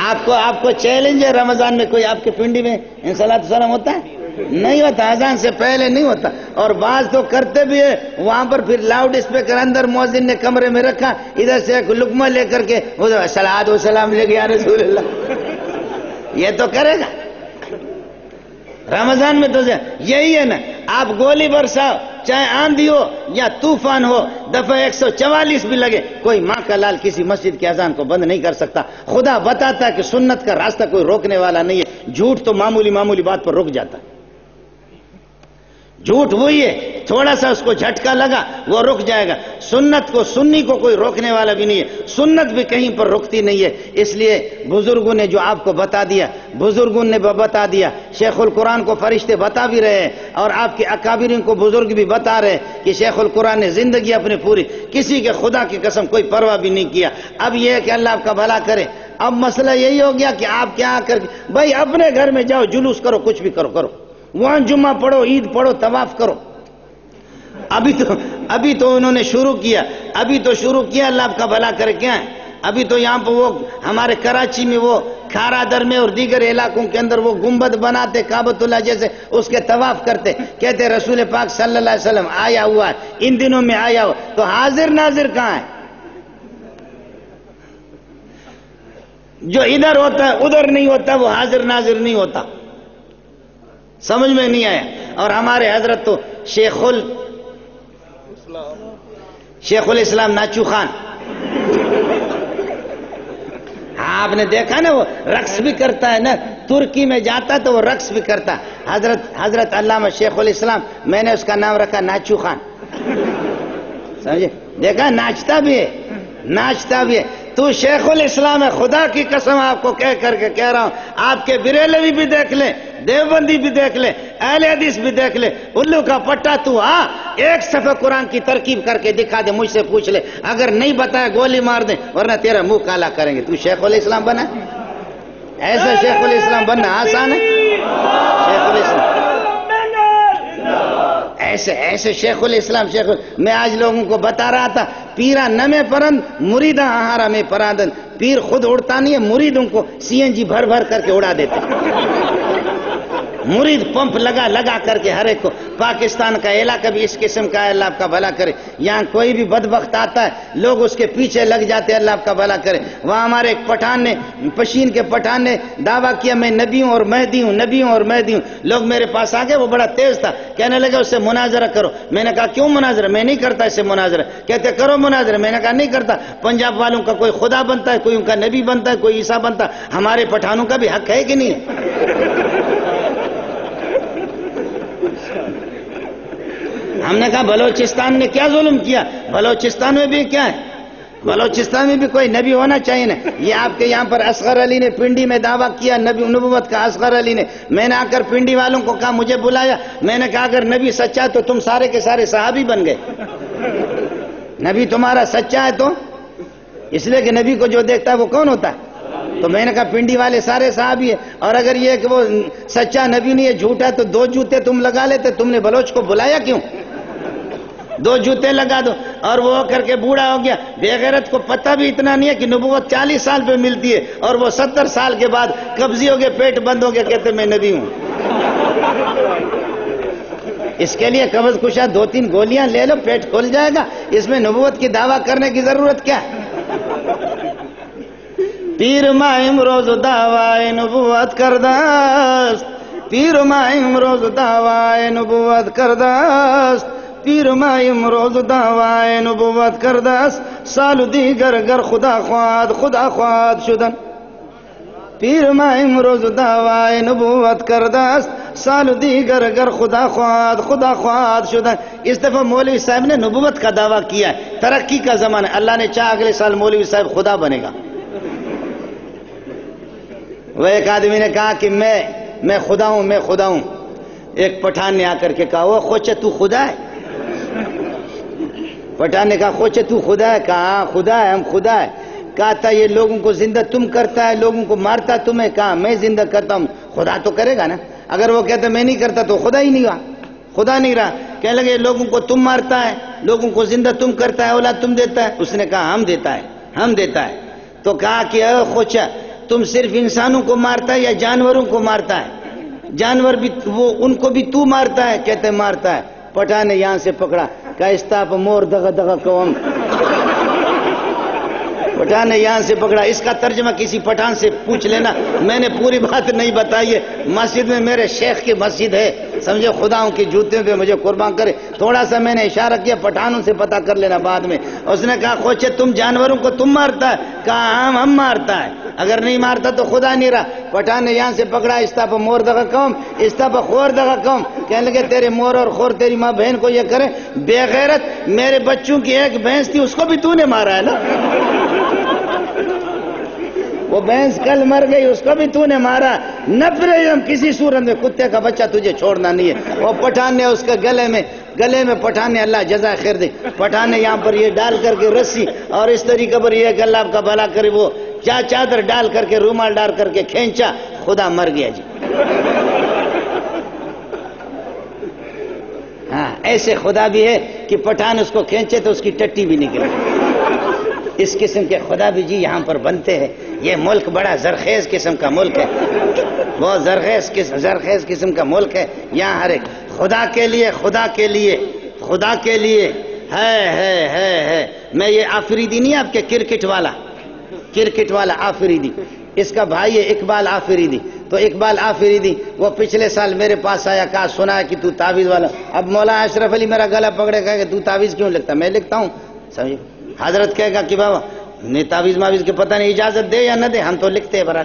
A: آپ کو آپ کو چیلنج ہے رمضان میں کوئی آپ کے پنڈی میں سلا تو سلام ہوتا ہے؟ نہیں ہوتا، اذان سے پہلے نہیں ہوتا۔ اور بعض تو کرتے بھی ہے وہاں پر پھر لاؤڈ اسپیکر اندر موزن نے کمرے میں رکھا، ادھر سے ایک لکمہ لے کر کے وہ سلاد و سلام لے گیا رسول اللہ۔ یہ تو کرے گا۔ رمضان میں تو یہی ہے نا، آپ گولی برساؤ، چاہے آندھی ہو یا طوفان ہو، دفعہ ایک سو چوالیس بھی لگے، کوئی ماں کا لال کسی مسجد کے اذان کو بند نہیں کر سکتا۔ خدا بتاتا کہ سنت کا راستہ کوئی روکنے والا نہیں ہے۔ جھوٹ تو معمولی معمولی بات پر رک جاتا۔ ہے جھوٹ وہی ہے، تھوڑا سا اس کو جھٹکا لگا، وہ رک جائے گا۔ سنت کو، سنی کو کوئی روکنے والا بھی نہیں ہے۔ سنت بھی کہیں پر رکتی نہیں ہے۔ اس لیے بزرگوں نے جو آپ کو بتا دیا، بزرگوں نے بتا دیا، شیخ القرآن کو فرشتے بتا بھی رہے ہیں اور آپ کے اکابرین کو بزرگ بھی بتا رہے ہیں کہ شیخ القرآن نے زندگی اپنی پوری کسی کے خدا کی قسم کوئی پرواہ بھی نہیں کیا۔ اب یہ ہے کہ اللہ آپ کا بھلا کرے۔ اب مسئلہ یہی ہو گیا کہ آپ کیا کر بھائی اپنے گھر میں جاؤ، جلوس کرو، کچھ بھی کرو کرو۔ وہاں جمعہ پڑھو، عید پڑھو، طواف کرو۔ ابھی تو ابھی تو انہوں نے شروع کیا، ابھی تو شروع کیا، اللہ آپ کا بھلا کرے کیا ہے؟ ابھی تو یہاں پہ وہ ہمارے کراچی میں وہ کھارا در میں اور دیگر علاقوں کے اندر وہ گنبد بناتے کابت اللہ جیسے اس کے طواف کرتے۔ کہتے رسول پاک صلی اللہ علیہ وسلم، آیا ہوا ہے، ان دنوں میں آیا ہوا تو حاضر ناظر کہاں ہے؟ جو ادھر ہوتا ہے، ادھر نہیں ہوتا، وہ حاضر ناظر نہیں ہوتا۔ سمجھ میں نہیں آیا اور ہمارے حضرت تو شیخ ال شیخ الاسلام ناچو خان۔ ہاں آپ نے دیکھا نا، وہ رقص بھی کرتا ہے نا۔ ترکی میں جاتا تو وہ رقص بھی کرتا۔ حضرت حضرت علامہ شیخ الاسلام، میں نے اس کا نام رکھا ناچو خان۔ سمجھے؟ دیکھا، ناچتا بھی ہے۔ ناچتا بھی ہے۔ تو شیخ الاسلام ہے، خدا کی قسم آپ کو کہہ کر کے کہہ رہا ہوں، آپ کے بریلوی بھی دیکھ لیں، دیوبندی بھی دیکھ لے اہل حدیث بھی دیکھ لے الو کا پٹا تو ہاں ایک صفحہ قرآن کی ترکیب کر کے دکھا دے، مجھ سے پوچھ لے۔ اگر نہیں بتایا گولی مار دیں، ورنہ تیرا منہ کالا کریں گے۔ تو شیخ الاسلام بنا۔ ایسا شیخ الاسلام بننا آسان ہے؟ شیخ الاسلام۔ ایسے ایسے شیخ الاسلام، شیخ میں آج لوگوں کو بتا رہا تھا پیرا نمے پرند مریدہ آہارا میں پرادن، پیر خود اڑتا نہیں ہے، مریدوں کو سی این جی بھر بھر کر کے اڑا دیتے مرید پمپ لگا لگا کر کے ہر ایک کو پاکستان کا علاقہ بھی اس قسم کا ہے، اللہ آپ کا بھلا کرے۔ یہاں کوئی بھی بدبخت آتا ہے، لوگ اس کے پیچھے لگ جاتے ہیں، اللہ آپ کا بھلا کرے۔ وہاں ہمارے ایک پٹھان نے، پشین کے پٹھان نے دعویٰ کیا، میں نبی ہوں اور مہدی ہوں، نبی ہوں اور مہدی ہوں۔ لوگ میرے پاس آ گئے، وہ بڑا تیز تھا۔ کہنے لگے، اس سے مناظرہ کرو۔ میں نے کہا، کیوں مناظرہ؟ میں نہیں کرتا اس سے مناظرہ۔ کہتے، کرو مناظرہ۔ میں نے کہا، نہیں کرتا۔ پنجاب والوں کا کوئی خدا بنتا ہے، کوئی ان کا نبی بنتا ہے، کوئی عیسیٰ بنتا ہے۔ ہمارے پٹھانوں کا بھی حق ہے کہ نہیں؟ ہم نے کہا بلوچستان نے کیا ظلم کیا؟ بلوچستان میں بھی کیا ہے؟ بلوچستان میں بھی کوئی نبی ہونا چاہیے نا؟ یہ آپ کے یہاں پر اصغر علی نے پنڈی میں دعویٰ کیا، نبی نبوت کا اصغر علی نے۔ میں نے آ کر پنڈی والوں کو کہا، مجھے بلایا۔ میں نے کہا، اگر نبی سچا تو تم سارے کے سارے صحابی بن گئے۔ نبی تمہارا سچا ہے تو؟ اس لیے کہ نبی کو جو دیکھتا ہے وہ کون ہوتا ہے؟ تو میں نے کہا، پنڈی والے سارے صحابی ہیں۔ اور اگر یہ کہ وہ سچا نبی نہیں ہے، جھوٹا تو دو جوتے تم لگا لیتے، تم نے بلوچ کو بلایا کیوں؟ دو جوتے لگا دو اور وہ کر کے بوڑھا ہو گیا۔ بے غیرت کو پتہ بھی اتنا نہیں ہے کہ نبوت چالیس سال پہ ملتی ہے اور وہ ستر سال کے بعد قبضی ہو گیا پیٹ بند ہو گیا کہتے میں نبی ہوں۔ اس کے لیے قبض کشا دو تین گولیاں لے لو، پیٹ کھل جائے گا۔ اس میں نبوت کی دعویٰ کرنے کی ضرورت کیا ہے؟ پیر مائم روز دعوی نبوت کردست پیر مائم روز دعوی نبوت کردست پیر مایم روز دعوای نبوت کرده است سال دیگر گر خدا خواد خدا خواد شدن. پیر ما امروز دعوای نبوت کرده است سال دیگر اگر خدا خواد خدا خواد شدن. اس دفعہ مولوی صاحب نے نبوت کا دعویٰ کیا ہے. ترقی کا زمانہ. اللہ نے چاہ اگلے سال مولوی صاحب خدا بنے گا. وہ ایک آدمی نے کہا کہ میں میں خدا ہوں، میں خدا ہوں. ایک پٹھان نے آ کر کے کہا، وہ خوچے تو خدا ہے؟ پٹھان نے کہا خوچے تو خدا ہے کہا ہاں خدا ہے، ہم خدا ہے۔ کہا تھا، یہ لوگوں کو زندہ تم کرتا ہے، لوگوں کو مارتا تمہیں۔ کہا میں زندہ کرتا ہوں۔ خدا تو کرے گا نا۔ اگر وہ کہتا میں نہیں کرتا، تو خدا ہی نہیں رہا۔ خدا نہیں رہا۔ کہنے لگے لوگوں کو تم مارتا ہے، لوگوں کو زندہ تم کرتا ہے، اولاد تم دیتا ہے۔ اس نے کہا، ہم دیتا ہے، ہم دیتا ہے۔ تو کہا کہ، اے خوچا تم صرف انسانوں کو مارتا ہے یا جانوروں کو مارتا ہے؟ جانور بھی، وہ ان کو بھی تو مارتا ہے، کہتے مارتا ہے۔ پٹھان نے یہاں سے پکڑا۔ کہا پہ مور دغا دغا قوم پٹھان نے یہاں سے پکڑا۔ اس کا ترجمہ کسی پٹھان سے پوچھ لینا۔ میں نے پوری بات نہیں بتائی ہے۔ مسجد میں میرے شیخ کی مسجد ہے۔ سمجھے خداؤں کی جوتے پہ مجھے قربان کرے۔ تھوڑا سا میں نے اشارہ کیا، پٹھانوں سے پتا کر لینا بعد میں۔ اس نے کہا، خوچے، تم جانوروں کو تم مارتا ہے؟ کہا ہم ہم مارتا ہے۔ اگر نہیں مارتا تو خدا نہیں رہا۔ پٹھان نے یہاں سے پکڑا استاپ مور دگا قوم استاپ خور دگا قوم۔ کہنے لگے، تیرے مور اور خور، تیری ماں بہن کو یہ کرے بے غیرت میرے بچوں کی ایک بھینس تھی، اس کو بھی تو نے مارا ہے نا؟ وہ بھینس کل مر گئی، اس کو بھی تو نے مارا۔ نفرے ہم کسی صورت میں کتے کا بچہ تجھے چھوڑنا نہیں ہے۔ وہ پٹھان نے اس کے گلے میں گلے میں پٹھان نے اللہ جزا خیر دے۔ پٹھان نے یہاں پر یہ ڈال کر کے رسی اور اس طریقے پر یہ گلہ آپ کا بھلا کرے وہ چا چادر ڈال کر کے، رومال ڈال کر کے کھینچا۔ خدا مر گیا جی۔ ہاں ایسے خدا بھی ہے کہ پٹھان اس کو کھینچے تو اس کی ٹٹی بھی نکلے۔ اس قسم کے خدا بھی جی یہاں پر بنتے ہیں۔ یہ ملک بڑا زرخیز قسم کا ملک ہے۔ بہت زرخیز قسم زرخیز قسم کا ملک ہے۔ یہاں ہر ایک خدا کے لیے، خدا کے لیے، خدا کے لیے۔ ہے ہے ہے ہے۔ میں یہ آفریدی نہیں آپ کے کرکٹ والا۔ کرکٹ والا آفریدی۔ اس کا بھائی ہے اقبال آفریدی۔ تو اقبال آفریدی، وہ پچھلے سال میرے پاس آیا، کہا، سنا ہے کہ تو تعویذ والا۔ اب مولا اشرف علی میرا گلا پکڑے، کہا کہ تو تعویذ کیوں لکھتا؟ میں لکھتا ہوں۔ سمجھے؟ حضرت کہے گا کہ بابا نے تعویذ ماویز کے پتہ نہیں اجازت دے یا نہ دے، ہم تو لکھتے ہیں برا۔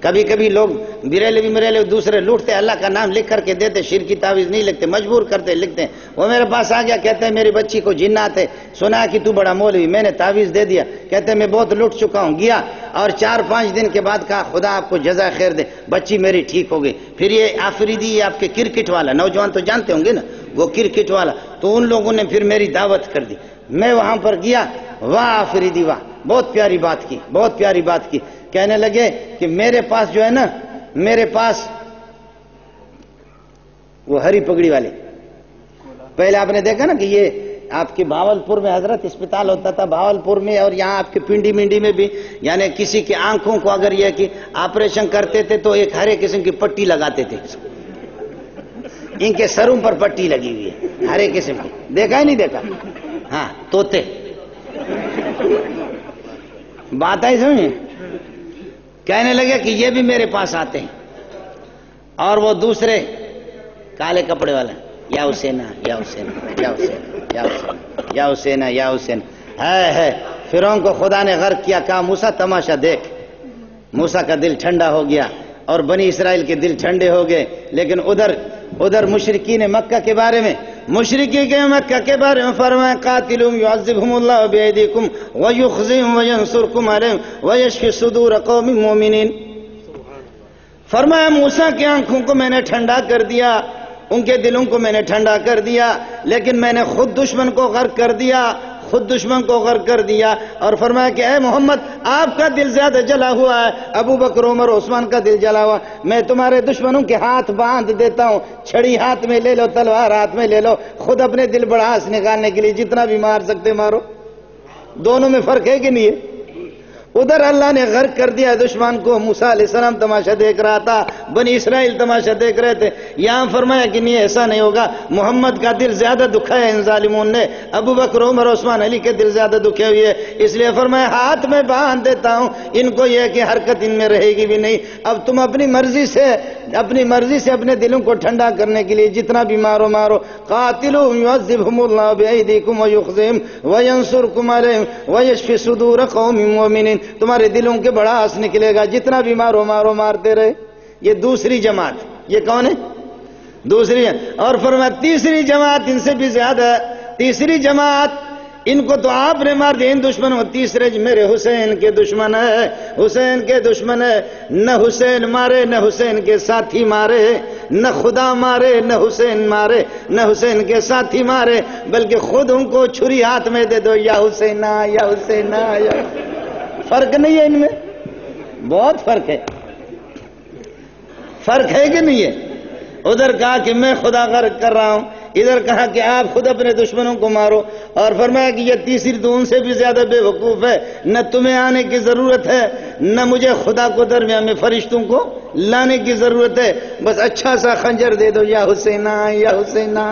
A: کبھی کبھی لوگ بریلے بھی مریلے دوسرے لوٹتے، اللہ کا نام لکھ کر کے دیتے، شیر کی تعویذ نہیں لکھتے، مجبور کرتے، لکھتے۔ وہ میرے پاس آ گیا، کہتے ہیں، میری بچی کو جنات ہے، سنا کہ تو بڑا مولوی، میں نے تعویذ دے دیا۔ کہتے ہیں، میں بہت لٹ چکا ہوں، گیا۔ اور چار پانچ دن کے بعد کہا، خدا آپ کو جزا خیر دے، بچی میری ٹھیک ہو گئی۔ پھر یہ آفریدی، یہ آپ کے کرکٹ والا، نوجوان تو جانتے ہوں گے نا، وہ کرکٹ والا۔ تو ان لوگوں نے پھر میری دعوت کر دی۔ میں وہاں پر گیا، واہ آفریدی واہ، بہت پیاری بات کی، بہت پیاری بات کی۔ کہنے لگے کہ میرے پاس جو ہے نا، میرے پاس وہ ہری پگڑی والے پہلے آپ نے دیکھا نا کہ یہ آپ کے بھاول پور میں حضرت اسپتال ہوتا تھا بھاول پور میں اور یہاں آپ کے پنڈی منڈی میں بھی یعنی کسی کی آنکھوں کو اگر یہ کہ آپریشن کرتے تھے تو ایک ہرے قسم کی پٹی لگاتے تھے۔ ان کے سروں پر پٹی لگی ہوئی ہے ہرے قسم کی۔ دیکھا ہی نہیں دیکھا؟ ہاں توتے بات آئی سمجھے؟ کہنے لگے کہ یہ بھی میرے پاس آتے ہیں۔ اور وہ دوسرے کالے کپڑے والے، یا حسینا یا حسینا یا حسینا یا حسینا یا حسینا یا حسینا ہے ہے فرعون کو خدا نے غرق کیا، کہا موسا تماشا دیکھ۔ موسا کا دل ٹھنڈا ہو گیا، اور بنی اسرائیل کے دل ٹھنڈے ہو گئے۔ لیکن ادھر ادھر مشرقین مکہ کے بارے میں مشرقی کے مکہ کے بارے میں فرمائے قاتلهم يعذبهم الله بأيديكم ويخزيهم وينصركم عليهم ويشفي صدور قوم مؤمنين فرمایا، موسیٰ کی آنکھوں کو میں نے ٹھنڈا کر دیا، ان کے دلوں کو میں نے ٹھنڈا کر دیا، لیکن میں نے خود دشمن کو غرق کر دیا خود دشمن کو غرق کر دیا اور فرمایا کہ اے محمد، آپ کا دل زیادہ جلا ہوا ہے، ابو بکر، عمر، عثمان کا دل جلا ہوا میں تمہارے دشمنوں کے ہاتھ باندھ دیتا ہوں، چھڑی ہاتھ میں لے لو، تلوار ہاتھ میں لے لو، خود اپنے دل بڑھاس نکالنے کے لیے جتنا بھی مار سکتے مارو۔ دونوں میں فرق ہے کہ نہیں ہے؟ ادھر اللہ نے غرق کر دیا دشمن کو موسا علیہ السلام تماشا دیکھ رہا تھا، بنی اسرائیل تماشا دیکھ رہے تھے۔ یہاں فرمایا کہ نہیں، ایسا نہیں ہوگا۔ محمد کا دل زیادہ دکھا ہے ان ظالمون نے۔ ابو بکر، عمر، عثمان علی کے دل زیادہ دکھے ہوئے ہے اس لیے فرمایا، ہاتھ میں باندھ دیتا ہوں۔ ان کو یہ کہ حرکت ان میں رہے گی بھی نہیں۔ اب تم اپنی مرضی سے، اپنی مرضی سے اپنے دلوں کو ٹھنڈا کرنے کے لیے جتنا بھی مارو مارو۔ قاتلو یعذبہم اللہ بیعیدیکم ویخزیم وینصرکم علیہم ویشفی صدور قوم مومنین تمہارے دلوں کے بڑا آس نکلے گا، جتنا بھی مارو مارو، مارتے رہے۔ یہ دوسری جماعت۔ یہ کون ہے؟ دوسری اور فرمایا، تیسری جماعت ان سے بھی زیادہ تیسری جماعت، ان کو تو آپ نے مار دیا ان دشمن ہو تیسرے میرے حسین کے دشمن ہے۔ حسین کے دشمن ہے۔ نہ حسین مارے، نہ حسین کے ساتھی مارے۔ نہ خدا مارے، نہ حسین مارے۔ نہ حسین کے ساتھی مارے، بلکہ خود ان کو چھری ہاتھ میں دے دو، یا حسین یا حسین یا فرق نہیں ہے ان میں؟ بہت فرق ہے۔ فرق ہے کہ نہیں ہے؟ ادھر کہا کہ میں خدا غرق کر رہا ہوں، ادھر کہا کہ آپ خود اپنے دشمنوں کو مارو، اور فرمایا کہ یہ تیسری تو ان سے بھی زیادہ بے وقوف ہے۔ نہ تمہیں آنے کی ضرورت ہے، نہ مجھے خدا کو درمیان میں فرشتوں کو لانے کی ضرورت ہے۔ بس اچھا سا خنجر دے دو، یا حسینہ یا حسینہ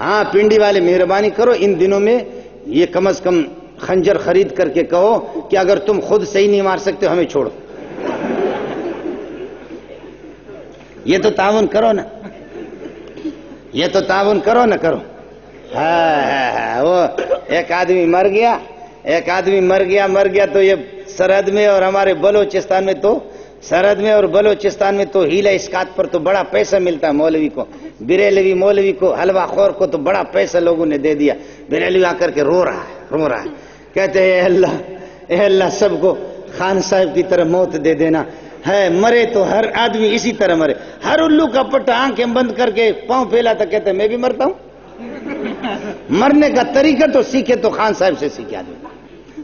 A: ہاں پنڈی والے مہربانی کرو، ان دنوں میں یہ کم از کم خنجر خرید کر کے کہو کہ اگر تم خود صحیح نہیں مار سکتے ہمیں چھوڑو۔ یہ تو تعاون کرو نا۔ یہ تو تعاون کرو نہ کرو۔ ہاں،, ہاں،, ہاں وہ ایک آدمی مر گیا، ایک آدمی مر گیا مر گیا تو یہ سرحد میں اور ہمارے بلوچستان میں تو، سرحد میں اور بلوچستان میں تو ہیلا اسکات پر تو بڑا پیسہ ملتا ہے مولوی کو۔ بریلوی مولوی کو، حلوہ خور کو تو بڑا پیسہ لوگوں نے دے دیا۔ بریلوی آ کر کے رو رہا ہے، رو رہا ہے۔ کہتے ہیں، اے اللہ اے اللہ سب کو خان صاحب کی طرح موت دے دینا۔ ہے، مرے تو ہر آدمی اسی طرح مرے۔ ہر الو کا پٹا آنکھیں بند کر کے پاؤں پھیلا تھا کہتے ہیں، میں بھی مرتا ہوں۔ مرنے کا طریقہ تو سیکھے تو خان صاحب سے سیکھے آدمی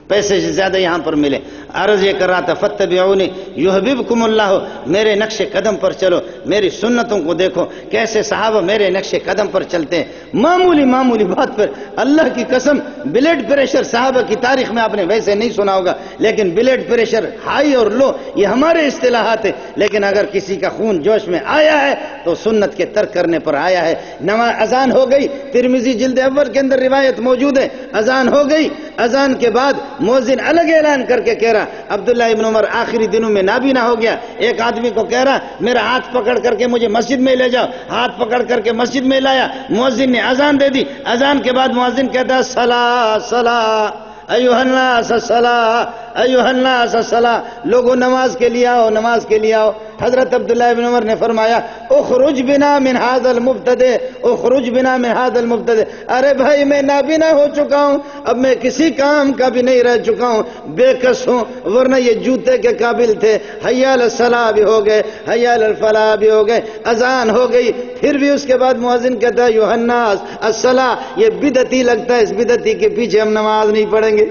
A: پیسے سے زیادہ یہاں پر ملے۔ عرض یہ کر رہا تھا فتبعونی یحببکم اللہ میرے نقش قدم پر چلو، میری سنتوں کو دیکھو، کیسے صحابہ میرے نقش قدم پر چلتے ہیں۔ معمولی معمولی بات پر اللہ کی قسم، بلڈ پریشر صحابہ کی تاریخ میں آپ نے ویسے نہیں سنا ہوگا، لیکن بلڈ پریشر ہائی اور لو، یہ ہمارے اصطلاحات ہیں۔ لیکن اگر کسی کا خون جوش میں آیا ہے، تو سنت کے ترک کرنے پر آیا ہے۔ نماز اذان ہو گئی ترمیزی جلد اول کے اندر روایت موجود ہے، اذان ہو گئی، اذان کے بعد موزن الگ اعلان کر کے کہہ رہا، عبداللہ ابن عمر آخری دنوں میں نابینا ہو گیا۔ ایک آدمی کو کہہ رہا، میرا ہاتھ پکڑ کر کے مجھے مسجد میں لے جاؤ۔ ہاتھ پکڑ کر کے مسجد میں لایا۔ موزن نے اذان دے دی۔ اذان کے بعد موزن کہتا سلا سلا ایوہ الناس سلا الناس الصلاة لوگوں نماز کے لیے آؤ، نماز کے لیے آؤ۔ حضرت عبداللہ ابن عمر نے فرمایا، اخرج بنا من هذا المبتدع، اخرج بنا من هذا المبتدع۔ ارے بھائی، میں نابینا ہو چکا ہوں، اب میں کسی کام کا بھی نہیں رہ چکا ہوں۔ بے کس ہوں، ورنہ یہ جوتے کے قابل تھے۔ حیال الصلاة بھی ہو گئے، حیال الفلاح بھی ہو گئے، اذان ہو گئی۔ پھر بھی اس کے بعد مؤذن کہتا ہے یوحناس الصلاة یہ بدعتی لگتا ہے، اس بدعتی کے پیچھے ہم نماز نہیں پڑھیں گے۔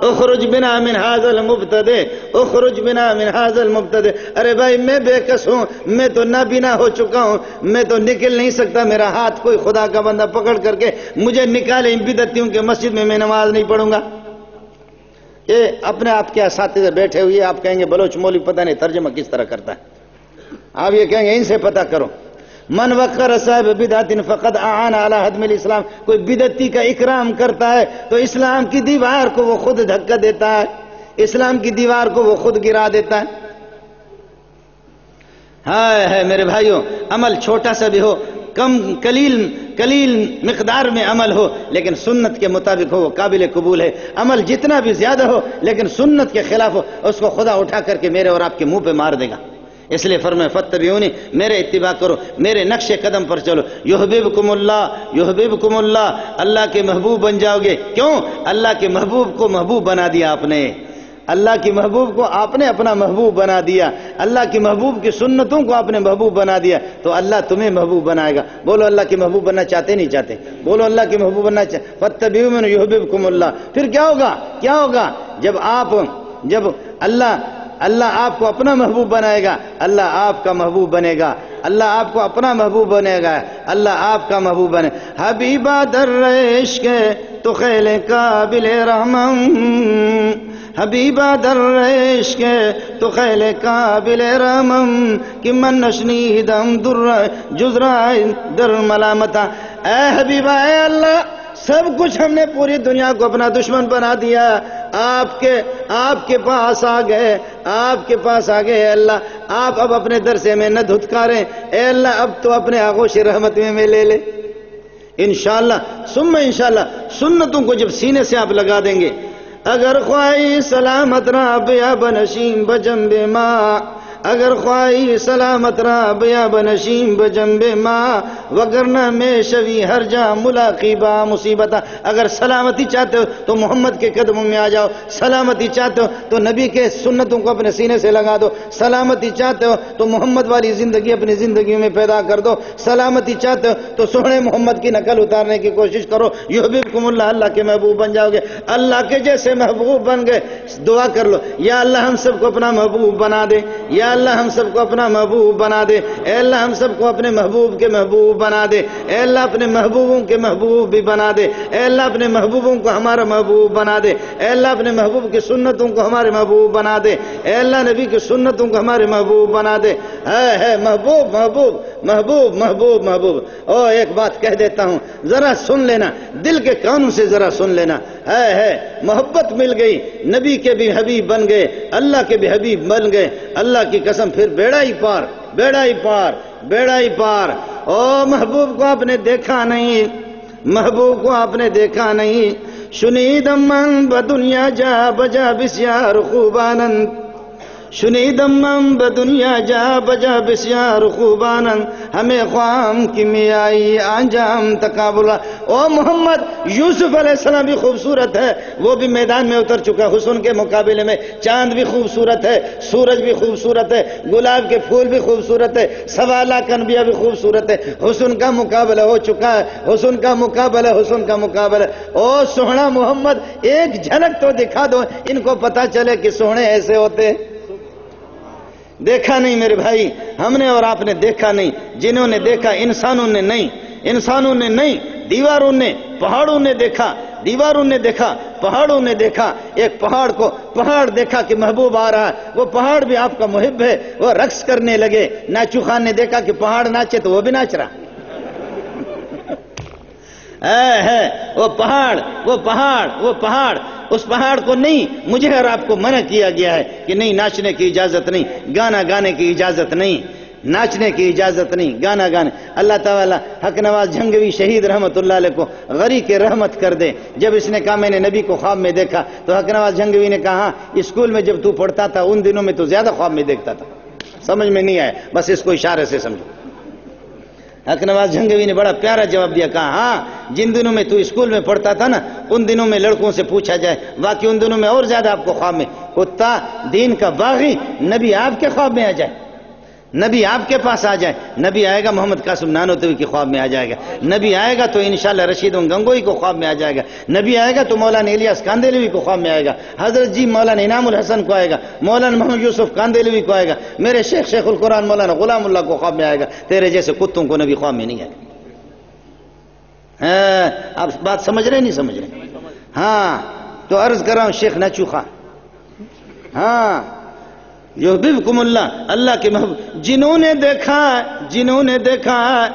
A: اخرج بنا من هذا المبتدع، اخرج بنا من هذا المبتدع۔ ارے بھائی، میں بے کس ہوں، میں تو نابینا ہو چکا ہوں۔ میں تو نکل نہیں سکتا، میرا ہاتھ کوئی خدا کا بندہ پکڑ کر کے مجھے نکالے ان بدتیوں کے مسجد میں میں نماز نہیں پڑھوں گا۔ یہ اپنے آپ کے اساتذہ بیٹھے ہوئے، آپ کہیں گے، بلوچ مولوی پتہ نہیں ترجمہ کس طرح کرتا ہے۔ آپ یہ کہیں گے، ان سے پتہ کرو۔ من وقر صاحب بدعت فقد اعان علی حدم الاسلام. کوئی بدعتی کا اکرام کرتا ہے تو اسلام کی دیوار کو وہ خود دھکا دیتا ہے، اسلام کی دیوار کو وہ خود گرا دیتا ہے۔ ہائے ہے میرے بھائیوں، عمل چھوٹا سا بھی ہو، کم کلیل کلیل مقدار میں عمل ہو، لیکن سنت کے مطابق ہو، وہ قابل قبول ہے۔ عمل جتنا بھی زیادہ ہو، لیکن سنت کے خلاف ہو، اس کو خدا اٹھا کر کے میرے اور آپ کے منہ پہ مار دے گا۔ اس لیے فرمائے فتبیونی میرے اتباع کرو، میرے نقش قدم پر چلو۔ یحببکم اللہ یحببکم اللہ۔ اللہ کے محبوب بن جاؤ گے۔ کیوں؟ اللہ کے محبوب کو محبوب بنا دیا آپ نے۔ اللہ کی محبوب کو آپ نے اپنا محبوب بنا دیا۔ اللہ کی محبوب کی سنتوں کو آپ نے محبوب بنا دیا۔ تو اللہ تمہیں محبوب بنائے گا۔ بولو اللہ کی محبوب بننا چاہتے نہیں چاہتے۔ بولو اللہ کی محبوب بننا چاہتے یحببکم اللہ۔ پھر کیا ہوگا؟ کیا ہوگا؟ جب آپ، جب اللہ اللہ آپ کو اپنا محبوب بنائے گا، اللہ آپ کا محبوب بنے گا۔ اللہ آپ کو اپنا محبوب بنے گا۔ اللہ آپ کا محبوب بنے۔ حبیبہ در عشق تو خیل قابل رحمم حبیبہ در عشق تو خیل قابل رحمم کہ من نشنی دم در جزرائے در ملامتا اے حبیبہ، اے اللہ سب کچھ ہم نے پوری دنیا کو اپنا دشمن بنا دیا۔ آپ کے آپ کے پاس آ گئے۔ آپ کے پاس آ گئے، اے اللہ۔ آپ اب اپنے در سے ہمیں نہ دھتکاریں۔ اے اللہ، اب تو اپنے آغوش رحمت میں میں لے لے۔ انشاءاللہ، ثم انشاءاللہ، سنتوں کو جب سینے سے آپ لگا دیں گے۔ اگر خواہی سلامت راب یا بنشیم بجنب ماں اگر خواہی سلامت راب یا بنشیم بجنب ماں وگرنہ میں شوی ہر جا ملاقی با مصیبتا اگر سلامتی چاہتے ہو تو محمد کے قدموں میں آ جاؤ۔ سلامتی چاہتے ہو تو نبی کے سنتوں کو اپنے سینے سے لگا دو۔ سلامتی چاہتے ہو تو محمد والی زندگی اپنی زندگی میں پیدا کر دو۔ سلامتی چاہتے ہو تو سونے محمد کی نقل اتارنے کی کوشش کرو۔ یحببکم اللہ اللہ کے محبوب بن جاؤ گے۔ اللہ کے جیسے محبوب بن گئے دعا کر لو۔ یا اللہ ہم سب کو اپنا محبوب بنا دے۔ یا اللہ ہم سب کو اپنا محبوب بنا دے۔ اے اللہ ہم سب کو اپنے محبوب کے محبوب بنا دے۔ اے اللہ اپنے محبوبوں کے محبوب بھی بنا دے۔ اے اللہ اپنے محبوبوں کو ہمارا محبوب بنا دے۔ اے اللہ اپنے محبوب کی سنتوں کو ہمارے محبوب بنا دے۔ اے اللہ نبی کی سنتوں کو ہمارے محبوب بنا دے۔ ہے ہے محبوب محبوب محبوب محبوب محبوب۔ او ایک بات کہہ دیتا ہوں، ذرا سن لینا، دل کے کانوں سے ذرا سن لینا۔ ہے ہے محبت مل گئی، نبی کے بھی حبیب بن گئے، اللہ کے بھی حبیب بن گئے، اللہ کی قسم، پھر بیڑا ہی پار، بیڑا ہی پار، بیڑا ہی پار۔ او محبوب کو آپ نے دیکھا نہیں، محبوب کو آپ نے دیکھا نہیں۔ شنید من بدنیا جا بجا بسیار خوبانند شنیدم بدنیا جا بجا بسیار خوبانن. ہمیں خوام کی میائی انجام تقابلہ او محمد، یوسف علیہ السلام بھی خوبصورت ہے، وہ بھی میدان میں اتر چکا حسن کے مقابلے میں چاند بھی خوبصورت ہے، سورج بھی خوبصورت ہے، گلاب کے پھول بھی خوبصورت ہے سوالا کنبیا بھی خوبصورت ہے۔ حسن کا مقابلہ ہو چکا ہے، حسن کا مقابلہ، حسن کا مقابلہ۔ او سوہنا محمد، ایک جھلک تو دکھا دو، ان کو پتا چلے کہ سوہنے ایسے ہوتے ہیں۔ دیکھا نہیں میرے بھائی، ہم نے اور آپ نے دیکھا نہیں۔ جنہوں نے دیکھا، انسانوں نے نہیں۔ انسانوں نے نہیں، دیواروں نے، پہاڑوں نے دیکھا۔ دیواروں نے دیکھا، پہاڑوں نے دیکھا۔ ایک پہاڑ کو پہاڑ دیکھا کہ محبوب آ رہا ہے۔ وہ پہاڑ بھی آپ کا محب ہے۔ وہ رقص کرنے لگے۔ ناچو خان نے دیکھا کہ پہاڑ ناچے تو وہ بھی ناچ رہا۔ اے ہے، وہ پہاڑ وہ پہاڑ وہ پہاڑ۔ اس پہاڑ کو نہیں، مجھے اور آپ کو منع کیا گیا ہے کہ نہیں، ناچنے کی اجازت نہیں، گانا گانے کی اجازت نہیں، ناچنے کی اجازت نہیں، گانا گانے۔ اللہ تعالیٰ حق نواز جھنگوی شہید رحمت اللہ علیہ کو غری کے رحمت کر دے۔ جب اس نے کہا، میں نے نبی کو خواب میں دیکھا، تو حق نواز جھنگوی نے کہا، اسکول میں جب تو پڑھتا تھا، ان دنوں میں تو زیادہ خواب میں دیکھتا تھا۔ سمجھ میں نہیں آیا، بس اس کو اشارے سے سمجھو۔ حق نواز جھنگوی نے بڑا پیارا جواب دیا، کہا ہاں جن دنوں میں تو اسکول میں پڑھتا تھا نا، ان دنوں میں لڑکوں سے پوچھا جائے، باقی ان دنوں میں اور زیادہ آپ کو خواب میں، کتا، دین کا باغی، نبی آپ کے خواب میں آ جائے۔ نبی آپ کے پاس آ جائے نبی آئے گا محمد قاسم نانوتوی کے خواب میں آ جائے گا۔ نبی آئے گا تو انشاءاللہ رشید گنگوئی کو خواب میں آ جائے گا۔ نبی آئے گا تو مولانا الیاس کاندیلوی کو خواب میں آئے گا۔ حضرت جی مولانا انعام الحسن کو آئے گا۔ مولانا محمد یوسف کاندیلوی کو آئے گا۔ میرے شیخ شیخ القرآن مولانا غلام اللہ کو خواب میں آئے گا۔ تیرے جیسے کتوں کو نبی خواب میں نہیں آئے گا۔ ہاں، آپ بات سمجھ رہے نہیں سمجھ رہے؟ ہاں تو عرض کر رہا ہوں شیخ نچو خان ہاں یحببکم اللہ اللہ کے محبوب جنہوں نے دیکھا، جنہوں نے دیکھا،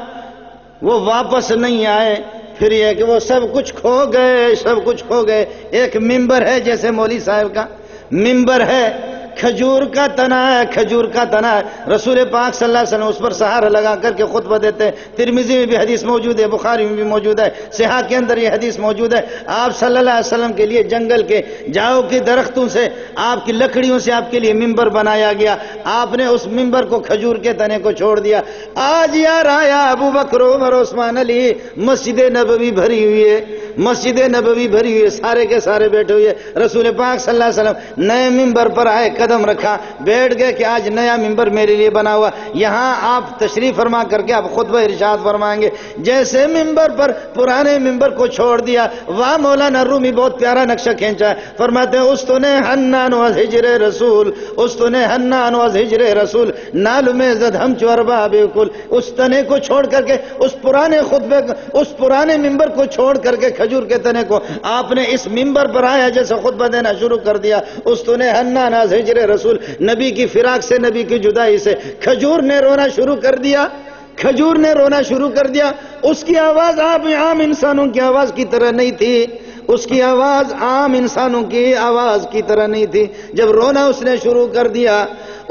A: وہ واپس نہیں آئے، پھر یہ کہ وہ سب کچھ کھو گئے، سب کچھ کھو گئے۔ ایک ممبر ہے جیسے مولوی صاحب کا، ممبر ہے کھجور کا تنا ہے، کھجور کا تنا ہے۔ رسول پاک صلی اللہ علیہ وسلم اس پر سہارا لگا کر کے خطبہ دیتے ہیں۔ ترمیزی میں بھی حدیث موجود ہے، بخاری میں بھی موجود ہے۔ سیاح کے اندر یہ حدیث موجود ہے۔ آپ صلی اللہ علیہ وسلم کے لیے جنگل کے جاؤ کے درختوں سے، آپ کی لکڑیوں سے آپ کے لیے ممبر بنایا گیا۔ آپ نے اس ممبر کو کھجور کے تنے کو چھوڑ دیا۔ آج یار آیا ابو بکر، عمر، عثمان، علی، مسجد نبوی بھری ہوئی ہے۔ مسجد نبوی بھری ہوئی ہے، سارے کے سارے بیٹھے ہوئے رسول پاک صلی اللہ علیہ وسلم نئے ممبر پر آئے، قدم رکھا، بیٹھ گئے کہ آج نیا ممبر میرے لیے بنا ہوا۔ یہاں آپ تشریف فرما کر کے آپ خطبہ ارشاد فرمائیں گے۔ جیسے ممبر پر پرانے ممبر کو چھوڑ دیا، واہ مولانا رومی بہت پیارا نقشہ کھینچا ہے۔ فرماتے ہیں، اس تو نے حنان و ہجر رسول، اس تو نے حنان و ہجر رسول، نال میں زد ہم چوربا بالکل اس تنے کو چھوڑ کر کے، اس پرانے خطبے اس پرانے ممبر کو چھوڑ کر کے کھجور کے تنے کو آپ نے اس ممبر پر آیا جیسے خطبہ دینا شروع کر دیا، اس تو نے ناز ہجر رسول، نبی کی فراق سے، نبی کی جدائی سے کھجور نے رونا شروع کر دیا، کھجور نے رونا شروع کر دیا۔ اس کی آواز آپ عام انسانوں کی آواز کی طرح نہیں تھی، اس کی آواز عام انسانوں کی آواز کی طرح نہیں تھی۔ جب رونا اس نے شروع کر دیا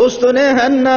A: اس تو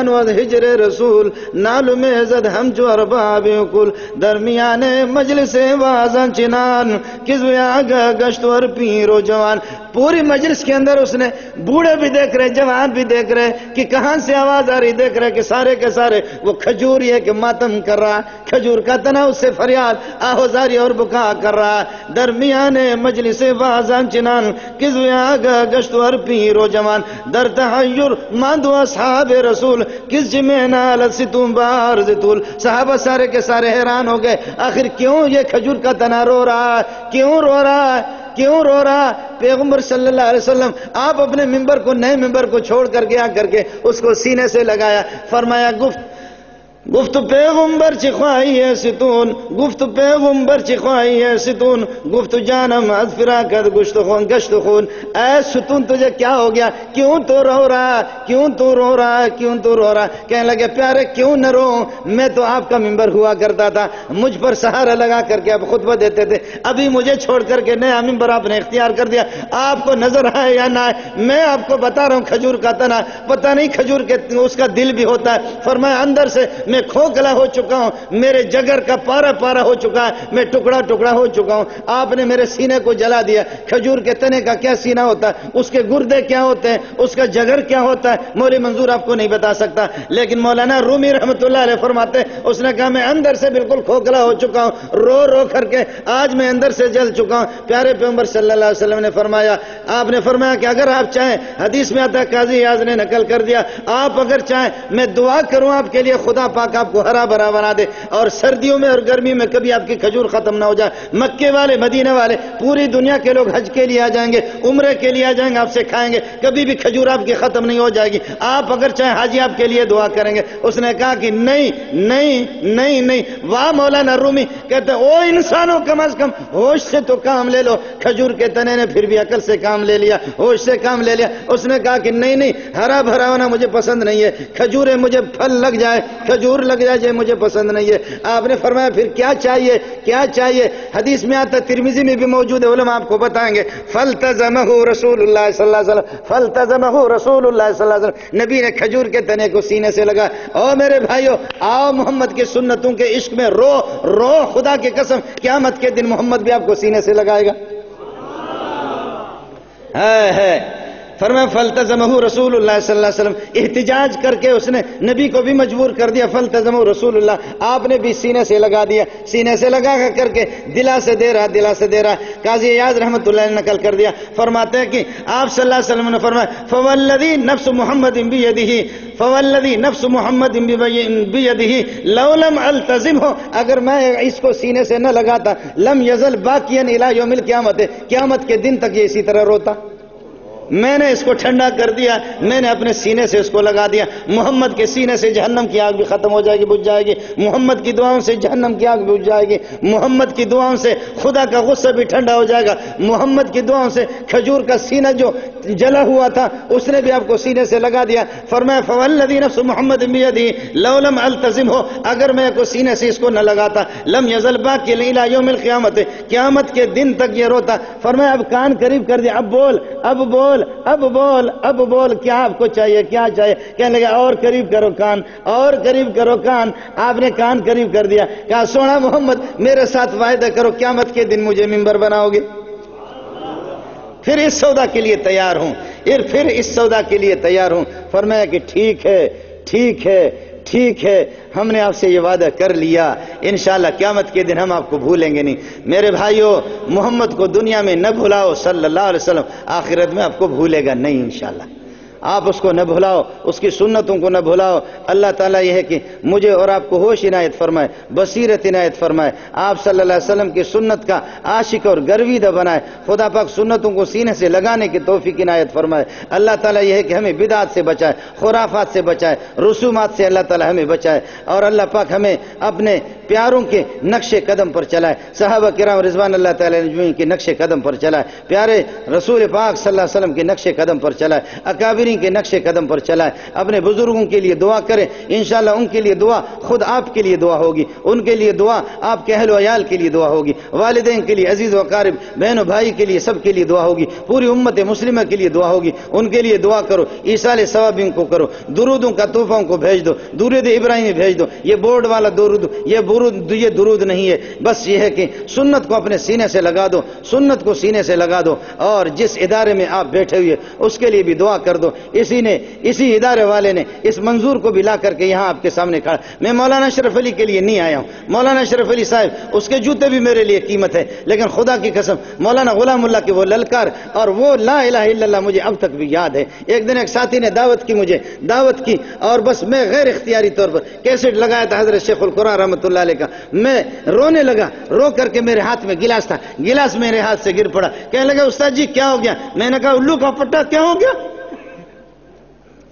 A: و ہجر رسول نال میں عزت ہم جو ارباب کل۔ درمیان مجلس وازن چنان کس آگا گشت ور پیر و جوان۔ پوری مجلس کے اندر اس نے بوڑھے بھی دیکھ رہے، جوان بھی دیکھ رہے، کہ کہاں سے آواز آ رہی؟ دیکھ رہے کہ سارے کے سارے، وہ کھجور یہ کہ ماتم کر رہا۔ کھجور کا تنا اس سے فریاد آہوزاری اور بکا کر رہا۔ درمیان مجلس وازن چنان کس آگا گشت ور پیر و جوان۔ در تحیر ماندو اصحاب رسول، کس جمع نال ستون بار زتول صحابہ سارے کے سارے حیران ہو گئے، آخر کیوں یہ کھجور کا تنا رو رہا ہے؟ کیوں رو رہا ہے؟ کیوں رو رہا پیغمبر صلی اللہ علیہ وسلم آپ اپنے ممبر کو نئے ممبر کو چھوڑ کر گیا کر کے اس کو سینے سے لگایا، فرمایا، گفت گفت پیغمبر چی خواہی ہے ستون، گفت پیغمبر چی خواہی ہے ستون، گفت جانم از فراقت گشت خون گشت خون۔ اے ستون، تجھے کیا ہو گیا؟ کیوں تو رو رہا؟ کیوں تو رو رہا؟ کیوں تو رو رہا؟ کہنے لگے، پیارے، کیوں نہ رو؟ میں تو آپ کا ممبر ہوا کرتا تھا۔ مجھ پر سہارا لگا کر کے آپ خطبہ دیتے تھے۔ ابھی مجھے چھوڑ کر کے نیا ممبر آپ نے اختیار کر دیا۔ آپ کو نظر آئے یا نہ آئے؟ میں آپ کو بتا رہا ہوں، کھجور کا تنا۔ پتہ نہیں کھجور کے اس کا دل بھی ہوتا ہے۔ فرمایا، اندر سے میں کھوکھلا ہو چکا ہوں، میرے جگر کا پارا پارا ہو چکا ہے، میں ٹکڑا ٹکڑا ہو چکا ہوں۔ آپ نے میرے سینے کو جلا دیا۔ کھجور کے تنے کا کیا سینہ ہوتا ہے؟ اس کے گردے کیا ہوتے ہیں؟ اس کا جگر کیا ہوتا ہے؟ مولی منظور آپ کو نہیں بتا سکتا۔ لیکن مولانا رومی رحمت اللہ علیہ فرماتے ہیں، اس نے کہا، میں اندر سے بالکل کھوکھلا ہو چکا ہوں۔ رو رو کر کے آج میں اندر سے جل چکا ہوں۔ پیارے پیغمبر صلی اللہ علیہ وسلم نے فرمایا، آپ نے فرمایا کہ اگر آپ چاہیں، حدیث میں آتا ہے، قاضی یاز نے نقل کر دیا، آپ اگر چاہیں، میں دعا کروں آپ کے لیے، خدا پاک آپ کو ہرا بھرا بنا دے اور سردیوں میں اور گرمی میں کبھی آپ کی کھجور ختم نہ ہو جائے۔ مکے والے مدینے والے، پوری دنیا کے لوگ حج کے لیے آ جائیں گے، عمرے کے لیے آ جائیں گے، آپ سے کھائیں گے، کبھی بھی کھجور آپ کی ختم نہیں ہو جائے گی۔ آپ اگر چاہیں حاجی آپ کے لیے دعا کریں گے۔ اس نے کہا کہ نہیں نہیں نہیں نہیں۔ واہ مولانا رومی کہتے ہیں او انسانوں کم از کم ہوش سے تو کام لے لو۔ کھجور کے تنے نے پھر بھی عقل سے کام لے لیا، ہوش سے کام لے لیا۔ اس نے کہا کہ نہیں نہیں، ہرا بھرا ہونا مجھے پسند نہیں ہے۔ کھجورے مجھے پھل لگ جائے، کھجور لگ جائے مجھے پسند نہیں ہے۔ آپ نے فرمایا، پھر کیا چاہیے؟ کیا چاہیے؟ حدیث میں آتا ترمیزی میں بھی موجود ہے، علماء آپ کو بتائیں گے۔ فلتزمہ رسول اللہ صلی اللہ علیہ وسلم۔ فلتزمہ رسول اللہ صلی اللہ علیہ وسلم۔ نبی نے کھجور کے تنے کو سینے سے لگا۔ او میرے بھائیو، آؤ محمد کے سنتوں کے عشق میں رو رو خدا کی قسم، قیامت کے دن محمد بھی آپ کو سینے سے لگائے گا۔ ہے ہے فرمایا فلتزمہ رسول اللہ صلی اللہ علیہ وسلم۔ احتجاج کر کے اس نے نبی کو بھی مجبور کر دیا فلتزمہ رسول اللہ آپ نے بھی سینے سے لگا دیا، سینے سے لگا کر کے دلا سے دے رہا، دلا سے دے رہا۔ قاضی یاز رحمت اللہ نے نقل کر دیا۔ فرماتے ہیں کہ آپ صلی اللہ علیہ وسلم نے فرمایا فولدی نفس محمد بیدہ فولدی نفس محمد بیدہ لو لم التزم ہو اگر میں اس کو سینے سے نہ لگاتا، لم یزل باقین الى یوم القیامت قیامت کے دن تک یہ اسی طرح روتا۔ میں نے اس کو ٹھنڈا کر دیا، میں نے اپنے سینے سے اس کو لگا دیا۔ محمد کے سینے سے جہنم کی آگ بھی ختم ہو جائے گی، بجھ جائے گی۔ محمد کی دعاؤں سے جہنم کی آگ بھی بجھ جائے گی۔ محمد کی دعاؤں سے خدا کا غصہ بھی ٹھنڈا ہو جائے گا۔ محمد کی دعاؤں سے کھجور کا سینہ جو جلا ہوا تھا، اس نے بھی آپ کو سینے سے لگا دیا۔ فرمایا فولدی نفس محمد بیدی لو لم التزم ہو، اگر میں کو سینے سے اس کو نہ لگاتا، لم یزل باقی لیلا یوم القیامت قیامت کے دن تک یہ روتا۔ فرمایا، اب کان قریب کر دیا۔ اب بول اب بول۔ اب بول اب بول، کیا آپ کو چاہیے، کیا چاہیے؟ کہنے لگا اور قریب کرو کان، اور قریب کرو کان۔ آپ نے کان قریب کر دیا۔ کہا، سونا محمد، میرے ساتھ وعدہ کرو، قیامت کے دن مجھے ممبر بناؤ گے۔ پھر اس سودا کے لیے تیار ہوں۔ پھر اس سودا کے لیے تیار ہوں۔ فرمایا کہ ٹھیک ہے ٹھیک ہے۔ ٹھیک ہے، ہم نے آپ سے یہ وعدہ کر لیا۔ انشاءاللہ قیامت کے دن ہم آپ کو بھولیں گے نہیں۔ میرے بھائیو، محمد کو دنیا میں نہ بھلاؤ صلی اللہ علیہ وسلم، آخرت میں آپ کو بھولے گا نہیں انشاءاللہ۔ آپ اس کو نہ بھلاؤ، اس کی سنتوں کو نہ بھلاؤ۔ اللہ تعالیٰ یہ ہے کہ مجھے اور آپ کو ہوش عنایت فرمائے، بصیرت عنایت فرمائے۔ آپ صلی اللہ علیہ وسلم کی سنت کا عاشق اور گرویدہ بنائے۔ خدا پاک سنتوں کو سینے سے لگانے کی توفیق عنایت فرمائے۔ اللہ تعالیٰ یہ ہے کہ ہمیں بدعات سے بچائے، خرافات سے بچائے، رسومات سے اللہ تعالیٰ ہمیں بچائے۔ اور اللہ پاک ہمیں اپنے پیاروں کے نقش قدم پر چلائے۔ صحابہ کرام رضوان اللہ تعالیٰ نجمین کے نقش قدم پر چلائے۔ پیارے رسول پاک صلی اللہ علیہ وسلم کے نقش قدم پر چلائے۔ اکابرین کے نقش قدم پر چلائے اپنے بزرگوں کے لیے دعا کریں انشاءاللہ ان کے لیے دعا خود آپ کے لیے دعا ہوگی ان کے لیے دعا آپ کے اہل و عیال کے لیے دعا ہوگی والدین کے لیے عزیز و قارب بہن و بھائی کے لیے سب کے لیے دعا ہوگی پوری امت مسلمہ کے لیے دعا ہوگی ان کے لیے دعا کرو عیسال ثواب ان کو کرو درودوں کا تحفوں کو بھیج دو درود ابراہیم بھیج دو یہ بورڈ والا درود یہ برود یہ درود نہیں ہے بس یہ ہے کہ سنت کو اپنے سینے سے لگا دو سنت کو سینے سے لگا دو اور جس ادارے میں آپ بیٹھے ہوئے اس کے لیے بھی دعا کر دو اسی نے، اسی ادارے والے نے اس منظور کو بھی لا کر کے یہاں آپ کے سامنے کھڑا۔ میں مولانا اشرف علی کے لیے نہیں آیا ہوں۔ مولانا اشرف علی صاحب، اس کے جوتے بھی میرے لیے قیمت ہے۔ لیکن خدا کی قسم، مولانا غلام اللہ کی وہ للکار اور وہ لا الہ الا اللہ مجھے اب تک بھی یاد ہے۔ ایک دن ایک ساتھی نے دعوت کی مجھے، دعوت کی اور بس میں غیر اختیاری طور پر کیسٹ لگایا تھا حضرت شیخ القرآن رحمۃ اللہ علیہ کا۔ میں رونے لگا، رو کر کے میرے ہاتھ میں گلاس تھا۔ گلاس میرے ہاتھ سے گر پڑا۔ کہنے لگا، استاد جی کیا ہو گیا؟ میں نے کہا، الو کا پٹا کیا ہو گیا؟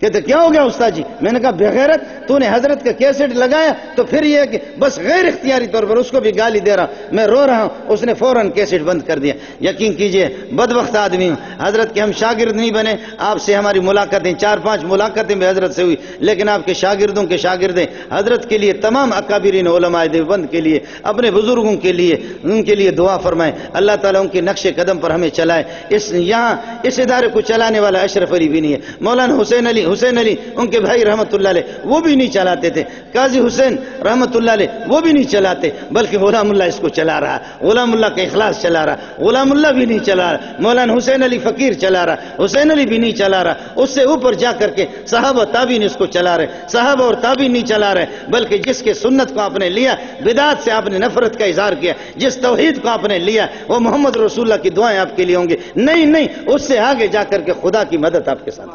A: کہتے کیا ہو گیا استاد جی میں نے کہا، بغیرت، تو نے حضرت کا کیسٹ لگایا، تو پھر یہ کہ بس غیر اختیاری طور پر اس کو بھی گالی دے رہا ہوں۔ میں رو رہا ہوں، اس نے فوراً کیسٹ بند کر دیا۔ یقین کیجیے بد وقت آدمی ہوں۔ حضرت کے ہم شاگرد نہیں بنے، آپ سے ہماری ملاقاتیں، چار پانچ ملاقاتیں بھی حضرت سے ہوئی۔ لیکن آپ کے شاگردوں کے شاگردیں، حضرت کے لیے تمام اکابرین علماء دیوبند کے لیے، اپنے بزرگوں کے لیے، ان کے لیے دعا فرمائیں۔ اللہ تعالیٰ ان کے نقش قدم پر ہمیں چلائے۔ اس یہاں، اس ادارے کو چلانے والا اشرف علی بھی نہیں ہے۔ مولانا حسین علی حسین علی، ان کے بھائی رحمت اللہ علیہ، وہ بھی نہیں چلاتے تھے۔ قاضی حسین رحمت اللہ علیہ، وہ بھی نہیں چلاتے، بلکہ غلام اللہ اس کو چلا رہا، غلام اللہ کا اخلاص چلا رہا، غلام اللہ بھی نہیں چلا رہا، مولانا حسین علی فقیر چلا رہا، حسین علی بھی نہیں چلا رہا۔ اس سے اوپر جا کر کے صحابہ تابین اس کو چلا رہے، صحابہ اور تابین نہیں چلا رہے، بلکہ جس کے سنت کو آپ نے لیا، بدعت سے آپ نے نفرت کا اظہار کیا، جس توحید کو آپ نے لیا، وہ محمد رسول اللہ کی دعائیں آپ کے لیے ہوں گے نہیں نہیں، اس سے آگے جا کر کے خدا کی مدد آپ کے ساتھ۔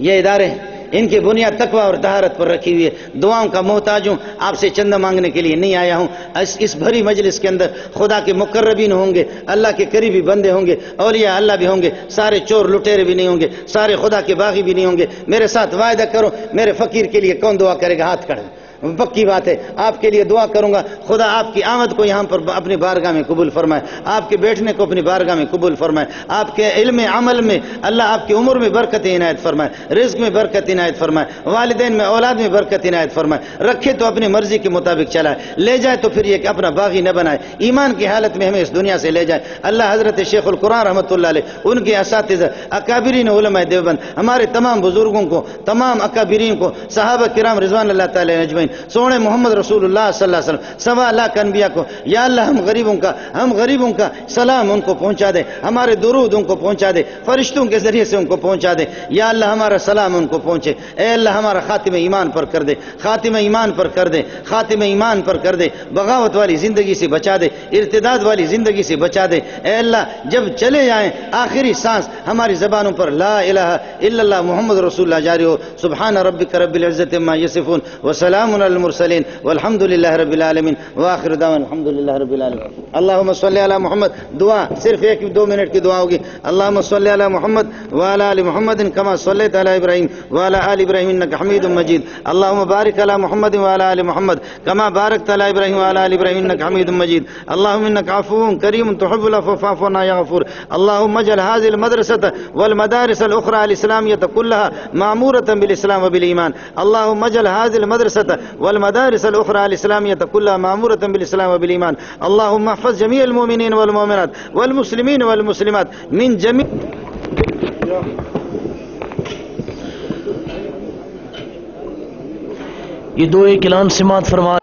A: یہ ادارے ان کی بنیاد تقوی اور طہارت پر رکھی ہوئی ہے۔ دعاؤں کا محتاج ہوں۔ آپ سے چندہ مانگنے کے لیے نہیں آیا ہوں۔ اس اس بھری مجلس کے اندر خدا کے مقربین ہوں گے، اللہ کے قریبی بندے ہوں گے، اولیاء اللہ بھی ہوں گے، سارے چور لٹیرے بھی نہیں ہوں گے، سارے خدا کے باغی بھی نہیں ہوں گے۔ میرے ساتھ وعدہ کرو، میرے فقیر کے لیے کون دعا کرے گا؟ ہاتھ کھڑے پکی بات ہے۔ آپ کے لیے دعا کروں گا۔ خدا آپ کی آمد کو یہاں پر اپنی بارگاہ میں قبول فرمائے۔ آپ کے بیٹھنے کو اپنی بارگاہ میں قبول فرمائے۔ آپ کے علم عمل میں اللہ آپ کی عمر میں برکت عنایت فرمائے۔ رزق میں برکت عنایت فرمائے۔ والدین میں اولاد میں برکت عنایت فرمائے۔ رکھے تو اپنی مرضی کے مطابق چلائے۔ لے جائے تو پھر یہ کہ اپنا باغی نہ بنائے۔ ایمان کی حالت میں ہمیں اس دنیا سے لے جائے۔ اللہ حضرت شیخ القرآن رحمۃ اللہ علیہ، ان کے اساتذہ، اکابرین علماء دیوبند، ہمارے تمام بزرگوں کو، تمام اکابرین کو، صحابہ کرام رضوان اللہ تعالی نجمین سونے محمد رسول اللہ صلی اللہ علیہ وسلم، سوا لاکھ انبیاء کو، یا اللہ ہم غریبوں کا، ہم غریبوں کا سلام ان کو پہنچا دے، ہمارے درود ان کو پہنچا دے، فرشتوں کے ذریعے سے ان کو پہنچا دے، یا اللہ ہمارا سلام ان کو پہنچے، اے اللہ ہمارا خاتم ایمان پر کر دے خاتم ایمان پر کر دے خاتم ایمان پر کر دے، بغاوت والی زندگی سے بچا دے، ارتداد والی زندگی سے بچا دے، اے اللہ جب چلے جائیں، آخری سانس ہماری زبانوں پر لا الہ الا اللہ محمد رسول اللہ جاری ہو، سبحان ربک رب العزت ما یصفون، وسلام علی المرسلین والحمد للہ رب العالمین واخر دعوانا الحمد للہ رب العالمین اللہم صلی علی محمد دعا صرف ایک دو منٹ کی دعا ہوگی اللہم صلی علی محمد وعلی آل محمد کما صلیت علی ابراہیم وعلی آل ابراہیم انک حمید مجید اللہم بارک علی محمد وعلی آل محمد كما باركت على ابراهيم وعلى ال ابراهيم انك حميد مجيد اللهم انك عفو كريم تحب العفو فاعف عنا يا غفور اللهم اجعل هذه المدرسه والمدارس الاخرى الاسلاميه كلها معموره بالاسلام وبالايمان اللهم اجعل هذه المدرسه والمدارس الاخرى الاسلاميه كلها معموره بالاسلام وبالايمان اللهم احفظ جميع المؤمنين والمؤمنات والمسلمين والمسلمات من جميع
C: یہ دو ایک اعلان سماعت فرما